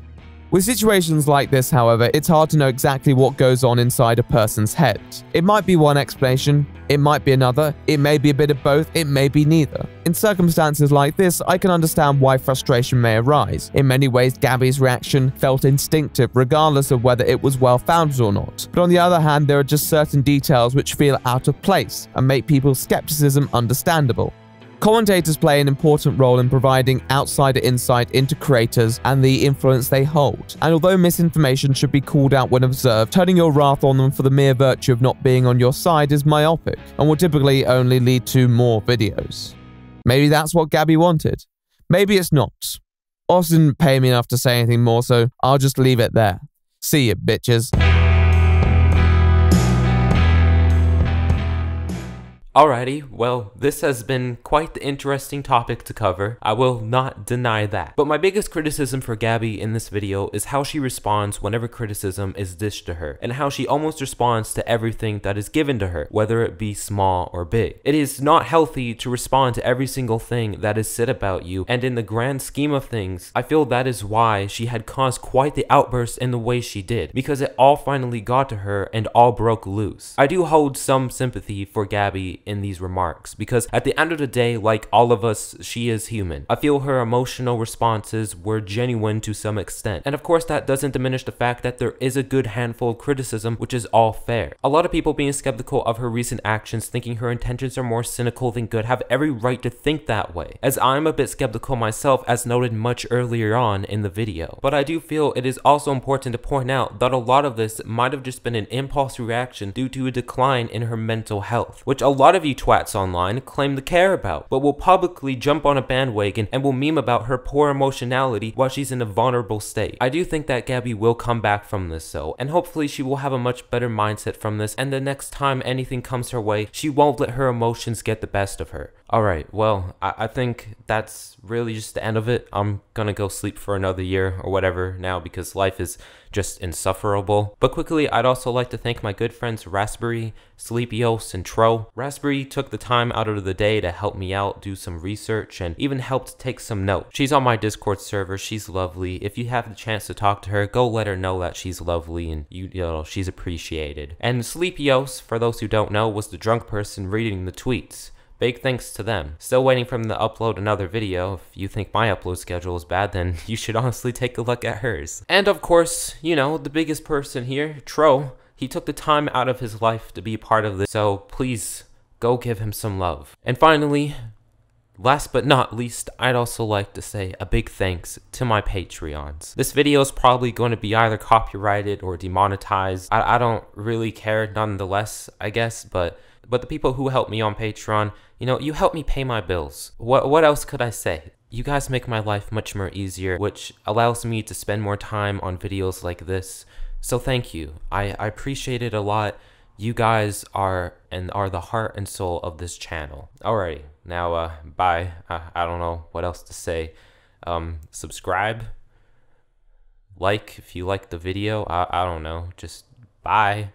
With situations like this, however, it's hard to know exactly what goes on inside a person's head. It might be one explanation, it might be another, it may be a bit of both, it may be neither. In circumstances like this, I can understand why frustration may arise. In many ways, Gabbie's reaction felt instinctive, regardless of whether it was well founded or not. But on the other hand, there are just certain details which feel out of place and make people's skepticism understandable. Commentators play an important role in providing outsider insight into creators and the influence they hold. And although misinformation should be called out when observed, turning your wrath on them for the mere virtue of not being on your side is myopic and will typically only lead to more videos. Maybe that's what Gabbie wanted. Maybe it's not. Austin didn't pay me enough to say anything more, so I'll just leave it there. See ya, bitches. Alrighty, well, this has been quite the interesting topic to cover. I will not deny that. But my biggest criticism for Gabbie in this video is how she responds whenever criticism is dished to her, and how she almost responds to everything that is given to her, whether it be small or big. It is not healthy to respond to every single thing that is said about you, and in the grand scheme of things, I feel that is why she had caused quite the outburst in the way she did, because it all finally got to her and all broke loose. I do hold some sympathy for Gabbie in these remarks because at the end of the day, like all of us, she is human. I feel her emotional responses were genuine to some extent. And of course, that doesn't diminish the fact that there is a good handful of criticism, which is all fair. A lot of people being skeptical of her recent actions, thinking her intentions are more cynical than good, have every right to think that way, as I'm a bit skeptical myself as noted much earlier on in the video. But I do feel it is also important to point out that a lot of this might have just been an impulse reaction due to a decline in her mental health, which a lot of you twats online claim to care about, but will publicly jump on a bandwagon and will meme about her poor emotionality while she's in a vulnerable state. I do think that Gabbie will come back from this though, and hopefully she will have a much better mindset from this, and the next time anything comes her way, she won't let her emotions get the best of her. Alright, well, I, I think that's really just the end of it. I'm gonna go sleep for another year or whatever now because life is just insufferable. But quickly, I'd also like to thank my good friends Raspberry, Sleepios, and Tro. Raspberry took the time out of the day to help me out, do some research, and even helped take some notes. She's on my Discord server, she's lovely. If you have the chance to talk to her, go let her know that she's lovely and you, you know, she's appreciated. And Sleepios, for those who don't know, was the drunk person reading the tweets. Big thanks to them. Still waiting for them to upload another video. If you think my upload schedule is bad, then [LAUGHS] you should honestly take a look at hers. And of course, you know, the biggest person here, Tro, he took the time out of his life to be part of this, so please go give him some love. And finally, Last but not least, I'd also like to say a big thanks to my Patreons. This video is probably going to be either copyrighted or demonetized. I, I don't really care nonetheless, I guess, but but the people who help me on Patreon, you know, you help me pay my bills. What what else could I say? You guys make my life much more easier, which allows me to spend more time on videos like this. So thank you. I, I appreciate it a lot. You guys are and are the heart and soul of this channel. Alrighty, now uh bye. I, I don't know what else to say. Um subscribe. Like if you like the video. I, I don't know. Just bye.